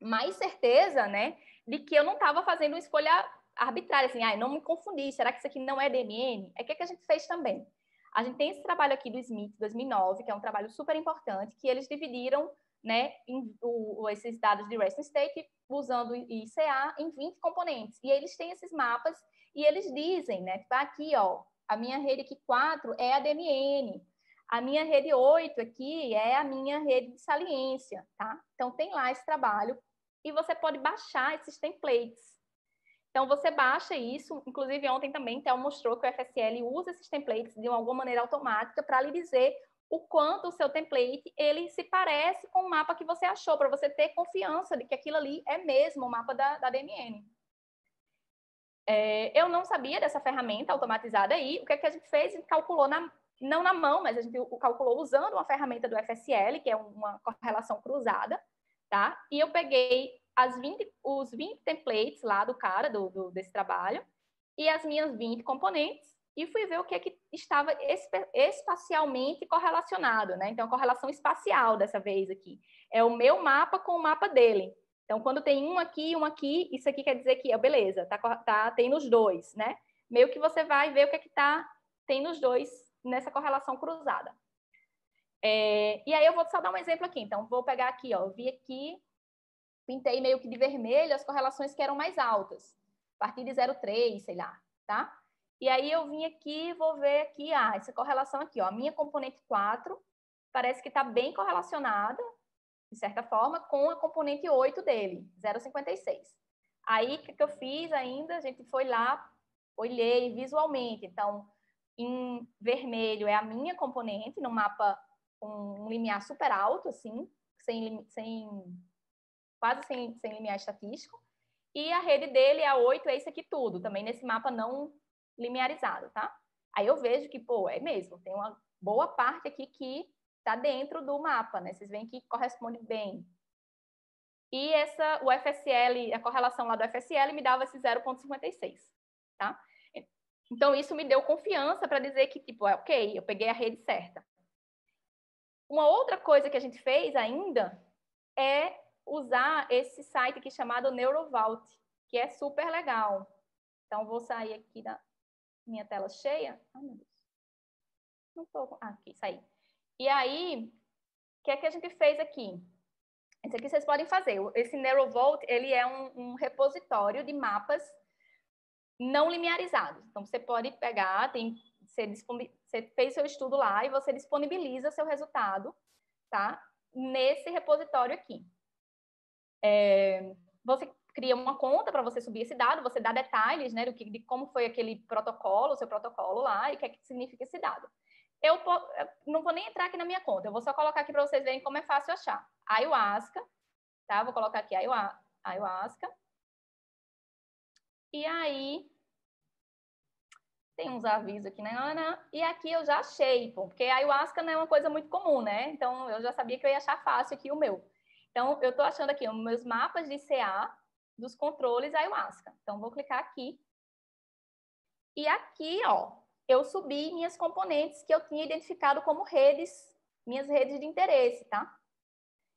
mais certeza, né, de que eu não estava fazendo uma escolha arbitrária, assim, ah, não me confundi, será que isso aqui não é DMN? É o que, que a gente fez também. A gente tem esse trabalho aqui do Smith, 2009, que é um trabalho super importante, que eles dividiram né, em, o, esses dados de resting state usando ICA em 20 componentes. E eles têm esses mapas e eles dizem, né, tá aqui, ó, a minha rede aqui 4 é a DMN, a minha rede 8 aqui é a minha rede de saliência, tá? Então tem lá esse trabalho e você pode baixar esses templates. Então, você baixa isso. Inclusive, ontem também, Tel mostrou que o FSL usa esses templates de alguma maneira automática para lhe dizer o quanto o seu template ele se parece com o mapa que você achou, para você ter confiança de que aquilo ali é mesmo o mapa da, da DMN. É, eu não sabia dessa ferramenta automatizada aí. O que, é que a gente fez? A gente calculou, na, não na mão, mas a gente calculou usando uma ferramenta do FSL, que é uma correlação cruzada, tá? E eu peguei as 20, os 20 templates lá do cara, do, do, desse trabalho, e as minhas 20 componentes, e fui ver o que, é que estava espacialmente correlacionado, né? Então, correlação espacial dessa vez aqui. É o meu mapa com o mapa dele. Então, quando tem um aqui, um aqui, isso aqui quer dizer que, beleza, tá, tá, tem nos dois, né? Meio que você vai ver o que é que tá, tem nos dois nessa correlação cruzada. É, e aí eu vou só dar um exemplo aqui. Então, vou pegar aqui, ó, eu vi aqui pintei meio que de vermelho as correlações que eram mais altas, a partir de 0,3, sei lá, tá? E aí eu vim aqui, vou ver aqui, ah, essa correlação aqui, ó, a minha componente 4 parece que está bem correlacionada, de certa forma, com a componente 8 dele, 0,56. Aí, o que, que eu fiz ainda? A gente foi lá, olhei visualmente. Então, em vermelho é a minha componente, no mapa com um limiar super alto, assim, sem, sem quase sem, sem limiar estatístico. E a rede dele, a 8, é isso aqui tudo, também nesse mapa não linearizado, tá? Aí eu vejo que, pô, é mesmo, tem uma boa parte aqui que está dentro do mapa, né? Vocês veem que corresponde bem. E essa, o FSL, a correlação lá do FSL me dava esse 0,56, tá? Então, isso me deu confiança para dizer que, tipo, é ok, eu peguei a rede certa. Uma outra coisa que a gente fez ainda é usar esse site aqui chamado Neurovault, que é super legal. Então, vou sair aqui da minha tela cheia. Ai, meu Deus. Não tô... Ah, aqui, saí. E aí, o que é que a gente fez aqui? Isso aqui vocês podem fazer. Esse Neurovault, ele é um, um repositório de mapas não linearizados. Então, você pode pegar, tem, você, você fez seu estudo lá e você disponibiliza seu resultado, tá? Nesse repositório aqui. É, você cria uma conta para você subir esse dado, você dá detalhes, né, do que, de como foi aquele protocolo, seu protocolo lá, e o que, é que significa esse dado. Eu, eu, não vou nem entrar aqui na minha conta, eu vou só colocar aqui para vocês verem como é fácil achar. Ayahuasca, tá? Vou colocar aqui ayahuasca. E aí, tem uns avisos aqui, né? E aqui eu já achei, porque a ayahuasca não é uma coisa muito comum, né? Então, eu já sabia que eu ia achar fácil aqui o meu. Então, eu estou achando aqui os meus mapas de CA dos controles ayahuasca. Então, vou clicar aqui. E aqui, ó, eu subi minhas componentes que eu tinha identificado como redes, minhas redes de interesse, tá?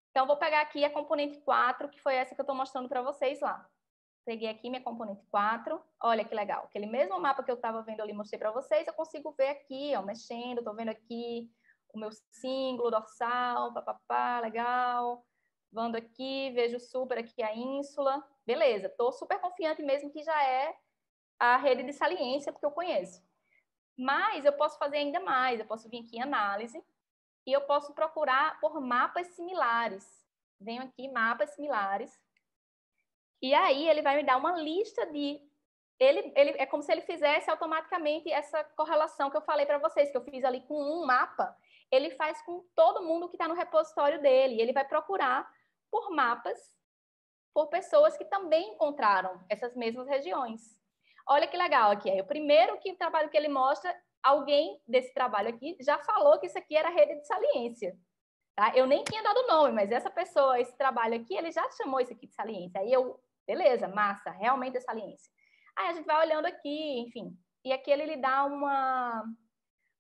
Então, vou pegar aqui a componente 4, que foi essa que eu estou mostrando para vocês lá. Peguei aqui minha componente 4. Olha que legal. Aquele mesmo mapa que eu estava vendo ali, mostrei para vocês, eu consigo ver aqui, ó, mexendo. Estou vendo aqui o meu símbolo dorsal, papapá, legal. Vando aqui, vejo super aqui a ínsula. Beleza, estou super confiante mesmo que já é a rede de saliência, porque eu conheço. Mas eu posso fazer ainda mais. Eu posso vir aqui em análise e eu posso procurar por mapas similares. Venho aqui, mapas similares e aí ele vai me dar uma lista de ele, ele é como se ele fizesse automaticamente essa correlação que eu falei para vocês, que eu fiz ali com um mapa, ele faz com todo mundo que está no repositório dele. Ele vai procurar por mapas, por pessoas que também encontraram essas mesmas regiões. Olha que legal aqui. Aí, o primeiro que, trabalho que ele mostra, alguém desse trabalho aqui já falou que isso aqui era rede de saliência. Tá? Eu nem tinha dado nome, mas essa pessoa, esse trabalho aqui, ele já chamou isso aqui de saliência. Aí eu Beleza, massa, realmente é saliência. Aí a gente vai olhando aqui, enfim. E aqui ele lhe dá uma,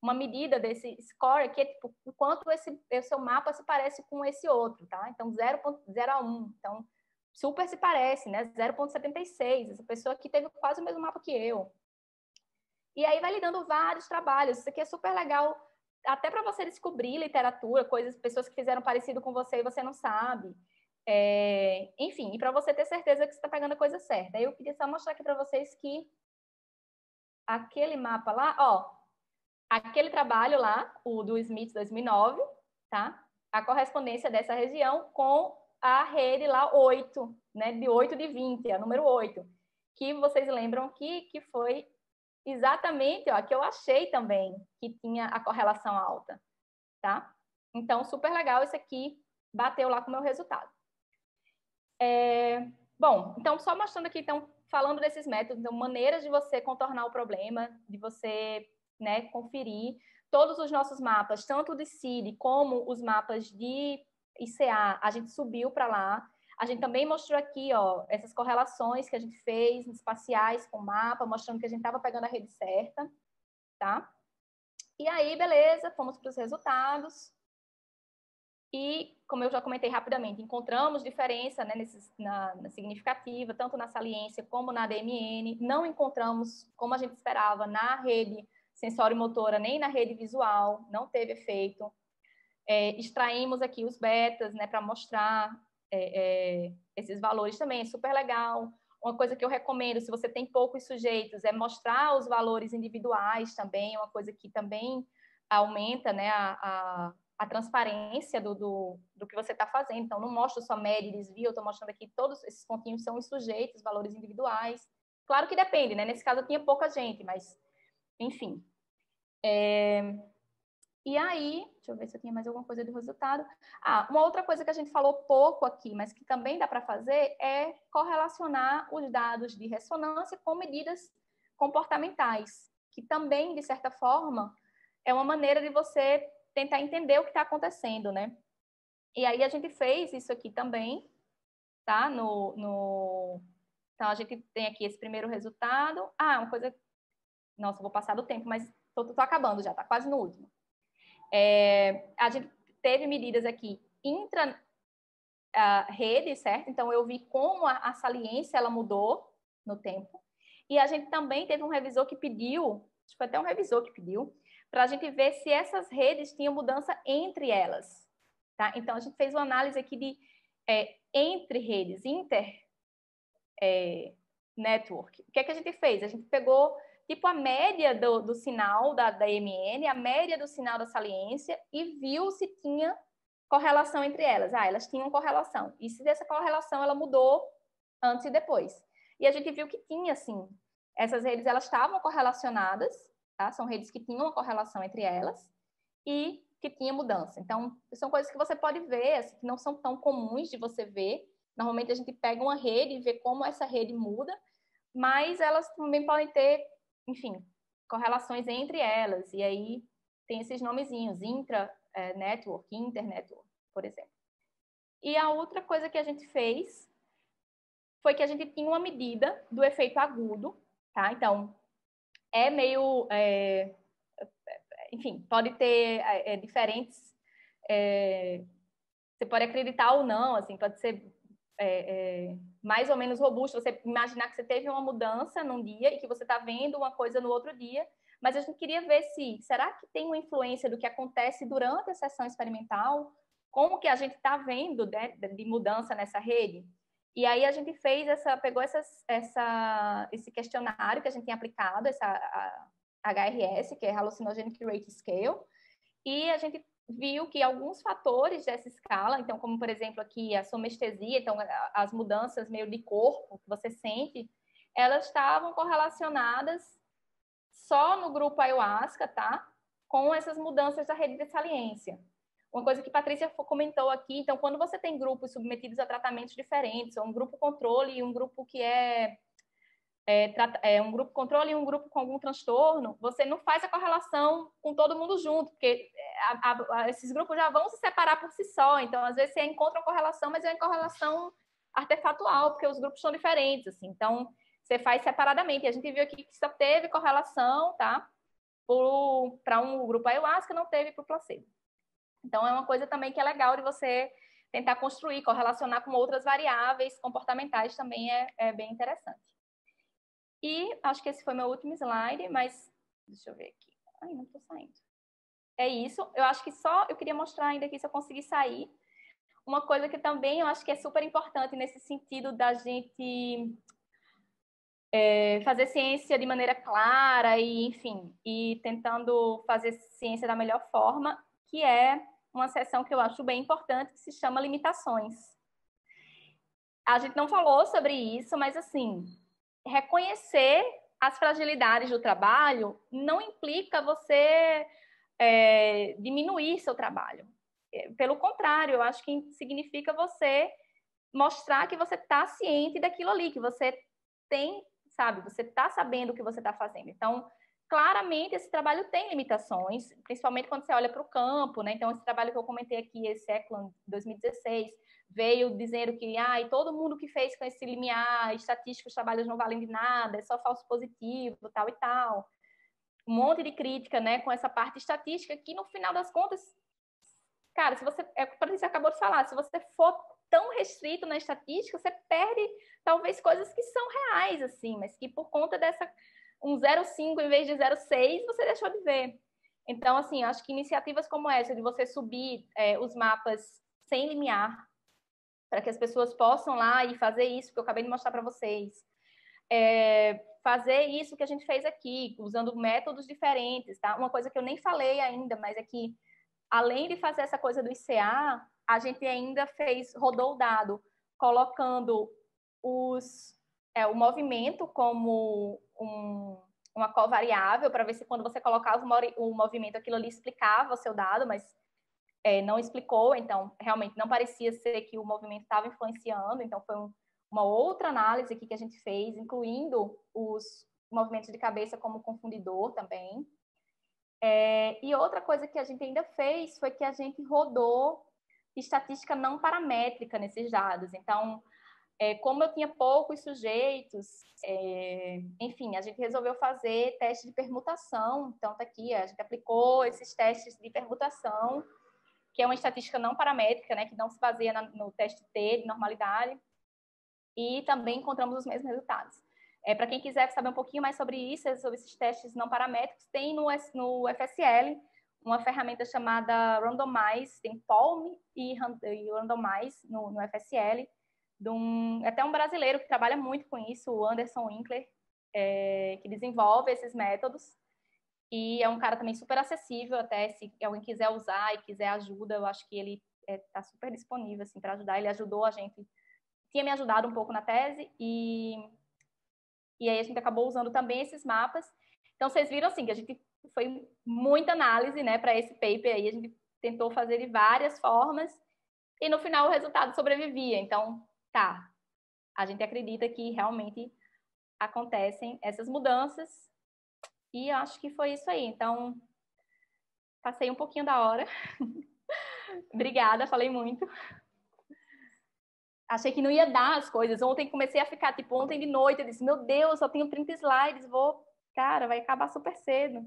uma medida desse score, que é tipo, o quanto esse, esse seu mapa se parece com esse outro, tá? Então, 0.0 a 1. Então, super se parece, né? 0.76. Essa pessoa aqui teve quase o mesmo mapa que eu. E aí vai lhe dando vários trabalhos. Isso aqui é super legal, até para você descobrir literatura, coisas, pessoas que fizeram parecido com você e você não sabe. É, enfim, e para você ter certeza que você está pegando a coisa certa. Eu queria só mostrar aqui para vocês que aquele mapa lá, ó, aquele trabalho lá, o do Smith 2009, tá? A correspondência dessa região com a rede lá 8, né? De 8 de 20, a número 8. Que vocês lembram que, que foi exatamente, ó, que eu achei também que tinha a correlação alta, tá? Então, super legal isso aqui, bateu lá com o meu resultado. É, bom, então, só mostrando aqui, então, falando desses métodos, então, maneiras de você contornar o problema, de você né, conferir todos os nossos mapas, tanto de CID como os mapas de ICA, a gente subiu para lá. A gente também mostrou aqui, ó, essas correlações que a gente fez espaciais com o mapa, mostrando que a gente estava pegando a rede certa, tá? E aí, beleza, fomos para os resultados. E, como eu já comentei rapidamente, encontramos diferença né, nesses, na, na, significativa, tanto na saliência como na DMN. Não encontramos, como a gente esperava, na rede sensório-motora, nem na rede visual, não teve efeito. É, extraímos aqui os betas né, para mostrar é, é, esses valores também, é super legal. Uma coisa que eu recomendo, se você tem poucos sujeitos, é mostrar os valores individuais também, uma coisa que também aumenta né, a, a a transparência do, do, do que você está fazendo. Então, não mostro só média e desvio, estou mostrando aqui todos esses pontinhos são os sujeitos, valores individuais. Claro que depende, né? Nesse caso eu tinha pouca gente, mas, enfim. É... E aí, deixa eu ver se eu tinha mais alguma coisa do resultado. Ah, uma outra coisa que a gente falou pouco aqui, mas que também dá para fazer, é correlacionar os dados de ressonância com medidas comportamentais, que também, de certa forma, é uma maneira de você tentar entender o que está acontecendo, né? E aí a gente fez isso aqui também, tá? No, no... Então, a gente tem aqui esse primeiro resultado. Ah, uma coisa... Nossa, vou passar do tempo, mas tô acabando já, tá quase no último. É, a gente teve medidas aqui intra uh, rede, certo? Então, eu vi como a, a saliência ela mudou no tempo. E a gente também teve um revisor que pediu, acho que foi até um revisor que pediu, para a gente ver se essas redes tinham mudança entre elas. Tá? Então, a gente fez uma análise aqui de é, entre redes, inter é, network. O que é que a gente fez? A gente pegou tipo a média do, do sinal da, da MN, a média do sinal da saliência e viu se tinha correlação entre elas. Ah, elas tinham correlação. E se essa correlação ela mudou antes e depois. E a gente viu que tinha, sim. Essas redes elas estavam correlacionadas, tá? São redes que tinham uma correlação entre elas e que tinha mudança. Então, são coisas que você pode ver, assim, que não são tão comuns de você ver. Normalmente a gente pega uma rede e vê como essa rede muda, mas elas também podem ter, enfim, correlações entre elas. E aí tem esses nomezinhos, intra-network, é, inter-network, por exemplo. E a outra coisa que a gente fez foi que a gente tinha uma medida do efeito agudo, tá? Então, é meio é, enfim, pode ter é, é, diferentes. É, você pode acreditar ou não, assim, pode ser é, é, mais ou menos robusto. Você imaginar que você teve uma mudança num dia e que você está vendo uma coisa no outro dia, mas a gente queria ver se será que tem uma influência do que acontece durante a sessão experimental, como que a gente está vendo né, de mudança nessa rede. E aí a gente fez essa, pegou essas, essa, esse questionário que a gente tem aplicado, essa HRS, que é Hallucinogenic Rate Scale, e a gente viu que alguns fatores dessa escala, então como por exemplo aqui a somestesia, então as mudanças meio de corpo que você sente, elas estavam correlacionadas só no grupo ayahuasca, tá? Com essas mudanças da rede de saliência. Uma coisa que Patrícia comentou aqui, então quando você tem grupos submetidos a tratamentos diferentes, ou um grupo controle e um grupo que é é, é, um grupo controle e um grupo com algum transtorno, você não faz a correlação com todo mundo junto, porque é, a, a, esses grupos já vão se separar por si só. Então, às vezes, você encontra uma correlação, mas é uma correlação artefatual, porque os grupos são diferentes. Assim. Então, você faz separadamente. E a gente viu aqui que só teve correlação, tá? Para um grupo ayahuasca, não teve para o placebo. Então, é uma coisa também que é legal de você tentar construir, correlacionar com outras variáveis comportamentais também é, é bem interessante. E acho que esse foi meu último slide, mas deixa eu ver aqui. Ai, não estou saindo. É isso. Eu acho que só eu queria mostrar ainda aqui se eu conseguir sair. Uma coisa que também eu acho que é super importante nesse sentido da gente é, fazer ciência de maneira clara e, enfim, e tentando fazer ciência da melhor forma, que é uma sessão que eu acho bem importante, que se chama limitações. A gente não falou sobre isso, mas assim, reconhecer as fragilidades do trabalho não implica você é, diminuir seu trabalho. É, pelo contrário, eu acho que significa você mostrar que você está ciente daquilo ali, que você tem, sabe, você está sabendo o que você está fazendo. Então, claramente esse trabalho tem limitações, principalmente quando você olha para o campo, né? Então, esse trabalho que eu comentei aqui, esse Eklund 2016, veio dizendo que ah, todo mundo que fez com esse limiar estatístico os trabalhos não valem de nada, é só falso positivo, tal e tal. Um monte de crítica, né, com essa parte estatística que no final das contas, cara, se você, é o que você acabou de falar, se você for tão restrito na estatística, você perde talvez coisas que são reais assim, mas que por conta dessa um 0,5 em vez de 0,6 você deixou de ver. Então, assim, acho que iniciativas como essa de você subir é, os mapas sem limiar para que as pessoas possam lá e fazer isso que eu acabei de mostrar para vocês. É, fazer isso que a gente fez aqui, usando métodos diferentes, tá? Uma coisa que eu nem falei ainda, mas é que além de fazer essa coisa do ICA, a gente ainda fez, rodou o dado, colocando os, é, o movimento como um, uma covariável, para ver se quando você colocava o movimento, aquilo ali explicava o seu dado, mas é, não explicou, então realmente não parecia ser que o movimento estava influenciando, então foi um, uma outra análise aqui que a gente fez, incluindo os movimentos de cabeça como confundidor também. É, e outra coisa que a gente ainda fez foi que a gente rodou estatística não paramétrica nesses dados. Então, é, como eu tinha poucos sujeitos, é, enfim, a gente resolveu fazer teste de permutação. Então, tá aqui, a gente aplicou esses testes de permutação que é uma estatística não paramétrica, né, que não se baseia no teste T de normalidade, e também encontramos os mesmos resultados. É, Para quem quiser saber um pouquinho mais sobre isso, sobre esses testes não paramétricos, tem no, no FSL uma ferramenta chamada Randomize, tem Palm e, e Randomize no, no FSL, de um, até um brasileiro que trabalha muito com isso, o Anderson Winkler, é, que desenvolve esses métodos. E é um cara também super acessível, até se alguém quiser usar e quiser ajuda, eu acho que ele está é, tá super disponível assim, para ajudar. Ele ajudou a gente, tinha me ajudado um pouco na tese, e, e aí a gente acabou usando também esses mapas. Então, vocês viram assim, que a gente foi muita análise né, para esse paper aí, a gente tentou fazer de várias formas, e no final o resultado sobrevivia. Então, tá, a gente acredita que realmente acontecem essas mudanças e acho que foi isso aí. Então, passei um pouquinho da hora. Obrigada, falei muito. Achei que não ia dar as coisas. Ontem comecei a ficar, tipo, ontem de noite, eu disse, meu Deus, só tenho 30 slides, vou... Cara, vai acabar super cedo.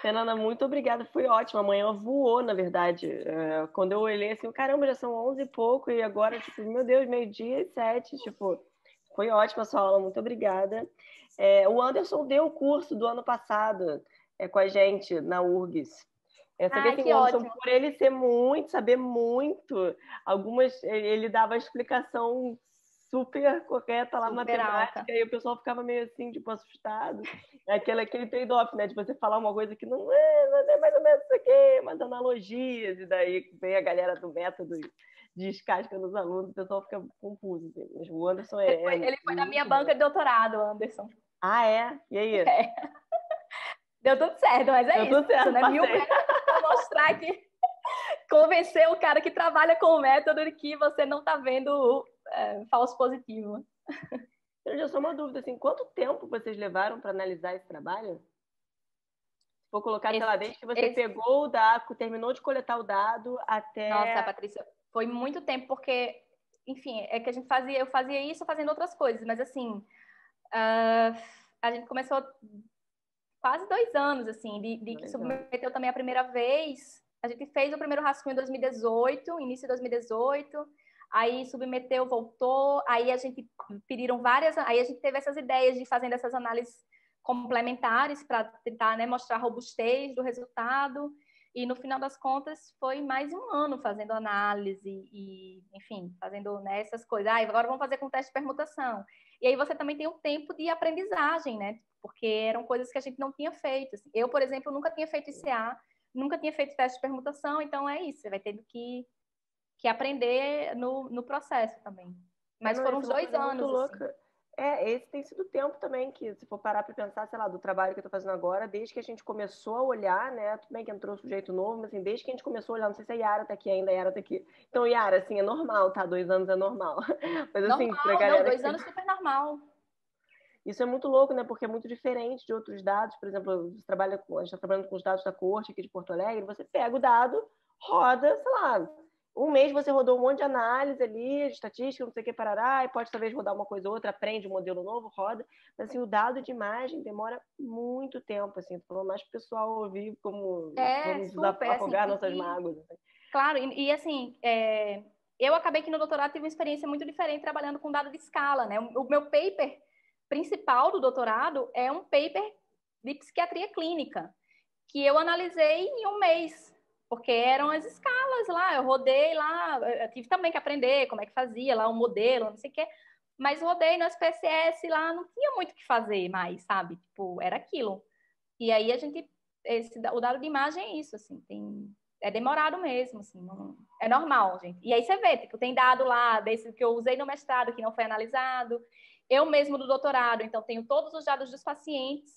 Fernanda, muito obrigada, foi ótimo. Amanhã voou, na verdade. É, quando eu olhei assim, caramba, já são 11 e pouco, e agora, tipo, meu Deus, meio-dia e sete, tipo, foi ótima a sua aula, muito obrigada. É, o Anderson deu o curso do ano passado é, com a gente na URGS. É, assim, que Anderson, por ele ser muito, saber muito, algumas, ele dava explicação super correta lá na matemática, alta. e o pessoal ficava meio assim, tipo, assustado. É aquele, aquele trade-off, né? De você falar uma coisa que não é, mas é mais ou menos isso aqui, umas analogias, e daí vem a galera do método descasca nos alunos, o pessoal fica confuso. Assim. Mas o Anderson é. Ele foi, ele foi na minha banca de doutorado, Anderson. Ah, é? E aí? É. Deu tudo certo, mas é Deu isso. Tudo certo, né? Mil pra mostrar que convencer o cara que trabalha com o método de que você não está vendo é, falso positivo. Eu já sou uma dúvida, assim, quanto tempo vocês levaram para analisar esse trabalho? Vou colocar, esse, lá, desde que você esse... pegou o dado, terminou de coletar o dado até. Nossa, Patrícia, foi muito tempo, porque, enfim, é que a gente fazia, eu fazia isso fazendo outras coisas, mas assim, uh, a gente começou quase dois anos, assim, de, de que submeteu também a primeira vez. A gente fez o primeiro rascunho em 2018, início de 2018, aí submeteu, voltou, aí a gente pediram várias, aí a gente teve essas ideias de fazendo essas análises complementares para tentar né, mostrar a robustez do resultado. E no final das contas foi mais um ano fazendo análise e, enfim, fazendo né, essas coisas. Ah, agora vamos fazer com teste de permutação. E aí você também tem um tempo de aprendizagem, né? Porque eram coisas que a gente não tinha feito. Assim. Eu, por exemplo, nunca tinha feito ICA, nunca tinha feito teste de permutação, então é isso, você vai ter que, que aprender no, no processo também. Mas foram uns dois anos. Assim. É, esse tem sido o tempo também que, se for parar para pensar, sei lá, do trabalho que eu estou fazendo agora, desde que a gente começou a olhar, né? Tudo bem que entrou um sujeito novo, mas assim, desde que a gente começou a olhar, não sei se a Yara está aqui ainda, a Yara está aqui. Então, Yara, assim, é normal, tá? Dois anos é normal. Mas assim, normal, pra galera. Não, dois que... anos é super normal. Isso é muito louco, né? Porque é muito diferente de outros dados. Por exemplo, você trabalha com, a gente está trabalhando com os dados da corte aqui de Porto Alegre, você pega o dado, roda, sei lá, um mês você rodou um monte de análise ali, de estatística, não sei o que, parará, e pode talvez rodar uma coisa ou outra, aprende um modelo novo, roda. Mas, assim, o dado de imagem demora muito tempo, assim. Falando mais para o pessoal ouvir como é, vamos super, afogar assim, nossas e, mágoas. Assim. Claro, e, e assim, é, eu acabei que no doutorado tive uma experiência muito diferente trabalhando com dado de escala, né? O, o meu paper principal do doutorado é um paper de psiquiatria clínica, que eu analisei em um mês porque eram as escalas lá, eu rodei lá, eu tive também que aprender como é que fazia lá o um modelo, não sei o quê, mas rodei no SPSS lá, não tinha muito o que fazer mais, sabe? Tipo, era aquilo. E aí a gente, esse, o dado de imagem é isso, assim, tem, é demorado mesmo, assim, não, é normal, gente. E aí você vê, tipo, tem dado lá, desse que eu usei no mestrado, que não foi analisado, eu mesmo do doutorado, então tenho todos os dados dos pacientes,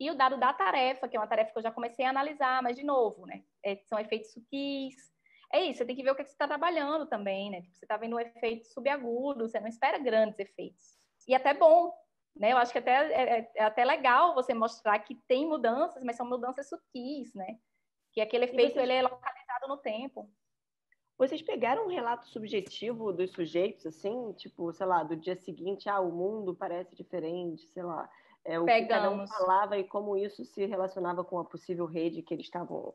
e o dado da tarefa, que é uma tarefa que eu já comecei a analisar, mas de novo, né? É, são efeitos sutis. É isso, você tem que ver o que, é que você está trabalhando também, né? Tipo, você está vendo um efeito subagudo, você não espera grandes efeitos. E até bom, né? Eu acho que até, é, é, é até legal você mostrar que tem mudanças, mas são mudanças sutis, né? Que aquele efeito vocês... ele é localizado no tempo. Vocês pegaram um relato subjetivo dos sujeitos, assim, tipo, sei lá, do dia seguinte, ah, o mundo parece diferente, sei lá é, o Pegamos. que cada um falava e como isso se relacionava com a possível rede que eles estavam.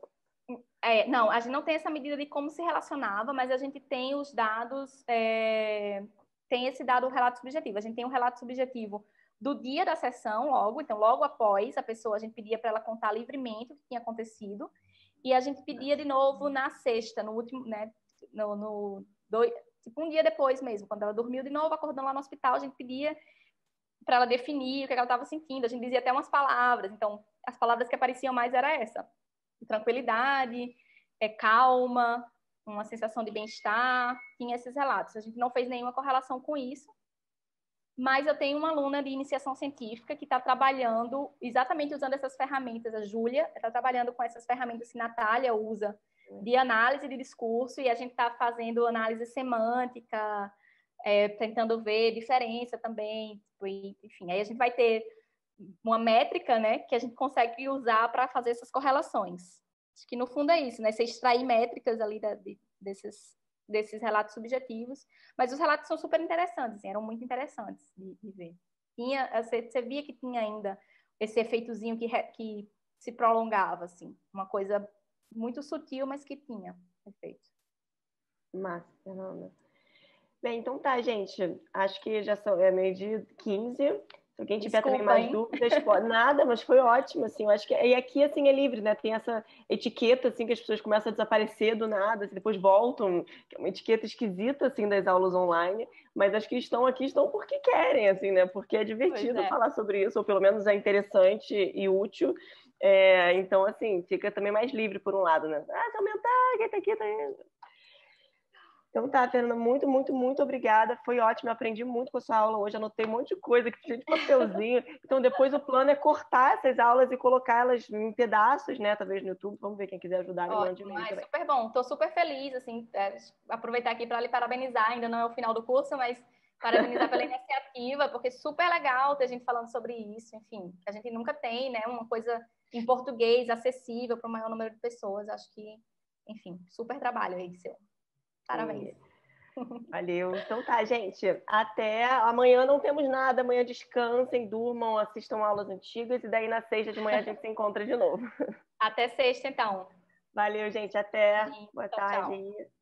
É, não, a gente não tem essa medida de como se relacionava, mas a gente tem os dados, é, tem esse dado relato subjetivo. A gente tem um relato subjetivo do dia da sessão, logo, então logo após a pessoa, a gente pedia para ela contar livremente o que tinha acontecido, e a gente pedia de novo na sexta, no último, né, no, no tipo um dia depois mesmo, quando ela dormiu de novo, acordando lá no hospital, a gente pedia para ela definir o que ela estava sentindo. A gente dizia até umas palavras. Então, as palavras que apareciam mais era essa: tranquilidade, é, calma, uma sensação de bem-estar. Tinha esses relatos. A gente não fez nenhuma correlação com isso. Mas eu tenho uma aluna de iniciação científica que está trabalhando exatamente usando essas ferramentas. A Júlia está trabalhando com essas ferramentas que a Natália usa de análise de discurso e a gente está fazendo análise semântica, é, tentando ver diferença também, tipo, enfim, aí a gente vai ter uma métrica, né, que a gente consegue usar para fazer essas correlações. Acho que no fundo é isso, né, você extrair métricas ali da, de, desses, desses relatos subjetivos, mas os relatos são super interessantes, assim, eram muito interessantes de, de ver. Tinha, você, você, via que tinha ainda esse efeitozinho que, que se prolongava, assim, uma coisa muito sutil, mas que tinha efeito. Massa, Fernanda. Bem, então tá, gente. Acho que já são, é meio de 15. Se alguém tiver Desculpa, também mais hein? dúvidas, pode... nada, mas foi ótimo, assim, eu acho que, e aqui, assim, é livre, né, tem essa etiqueta, assim, que as pessoas começam a desaparecer do nada, assim, depois voltam, que é uma etiqueta esquisita, assim, das aulas online, mas as que estão aqui estão porque querem, assim, né, porque é divertido é. falar sobre isso, ou pelo menos é interessante e útil, é, então, assim, fica também mais livre por um lado, né, ah, se aumentar, aqui, tá aqui, tá aí então tá, Fernanda, muito, muito, muito obrigada. Foi ótimo, eu aprendi muito com a sua aula hoje, anotei um monte de coisa que tinha de papelzinho. Então depois o plano é cortar essas aulas e colocá-las em pedaços, né? Talvez no YouTube. Vamos ver quem quiser ajudar. Ótimo, mas super bom. Estou super feliz, assim, é, aproveitar aqui para lhe parabenizar. Ainda não é o final do curso, mas parabenizar pela iniciativa, porque super legal ter gente falando sobre isso. Enfim, a gente nunca tem, né? Uma coisa em português acessível para o maior número de pessoas. Acho que, enfim, super trabalho aí seu. Parabéns. Valeu. Então tá, gente. Até amanhã não temos nada. Amanhã descansem, durmam, assistam aulas antigas e daí na sexta de manhã a gente se encontra de novo. Até sexta, então. Valeu, gente. Até. Sim, Boa tchau, tarde. Tchau.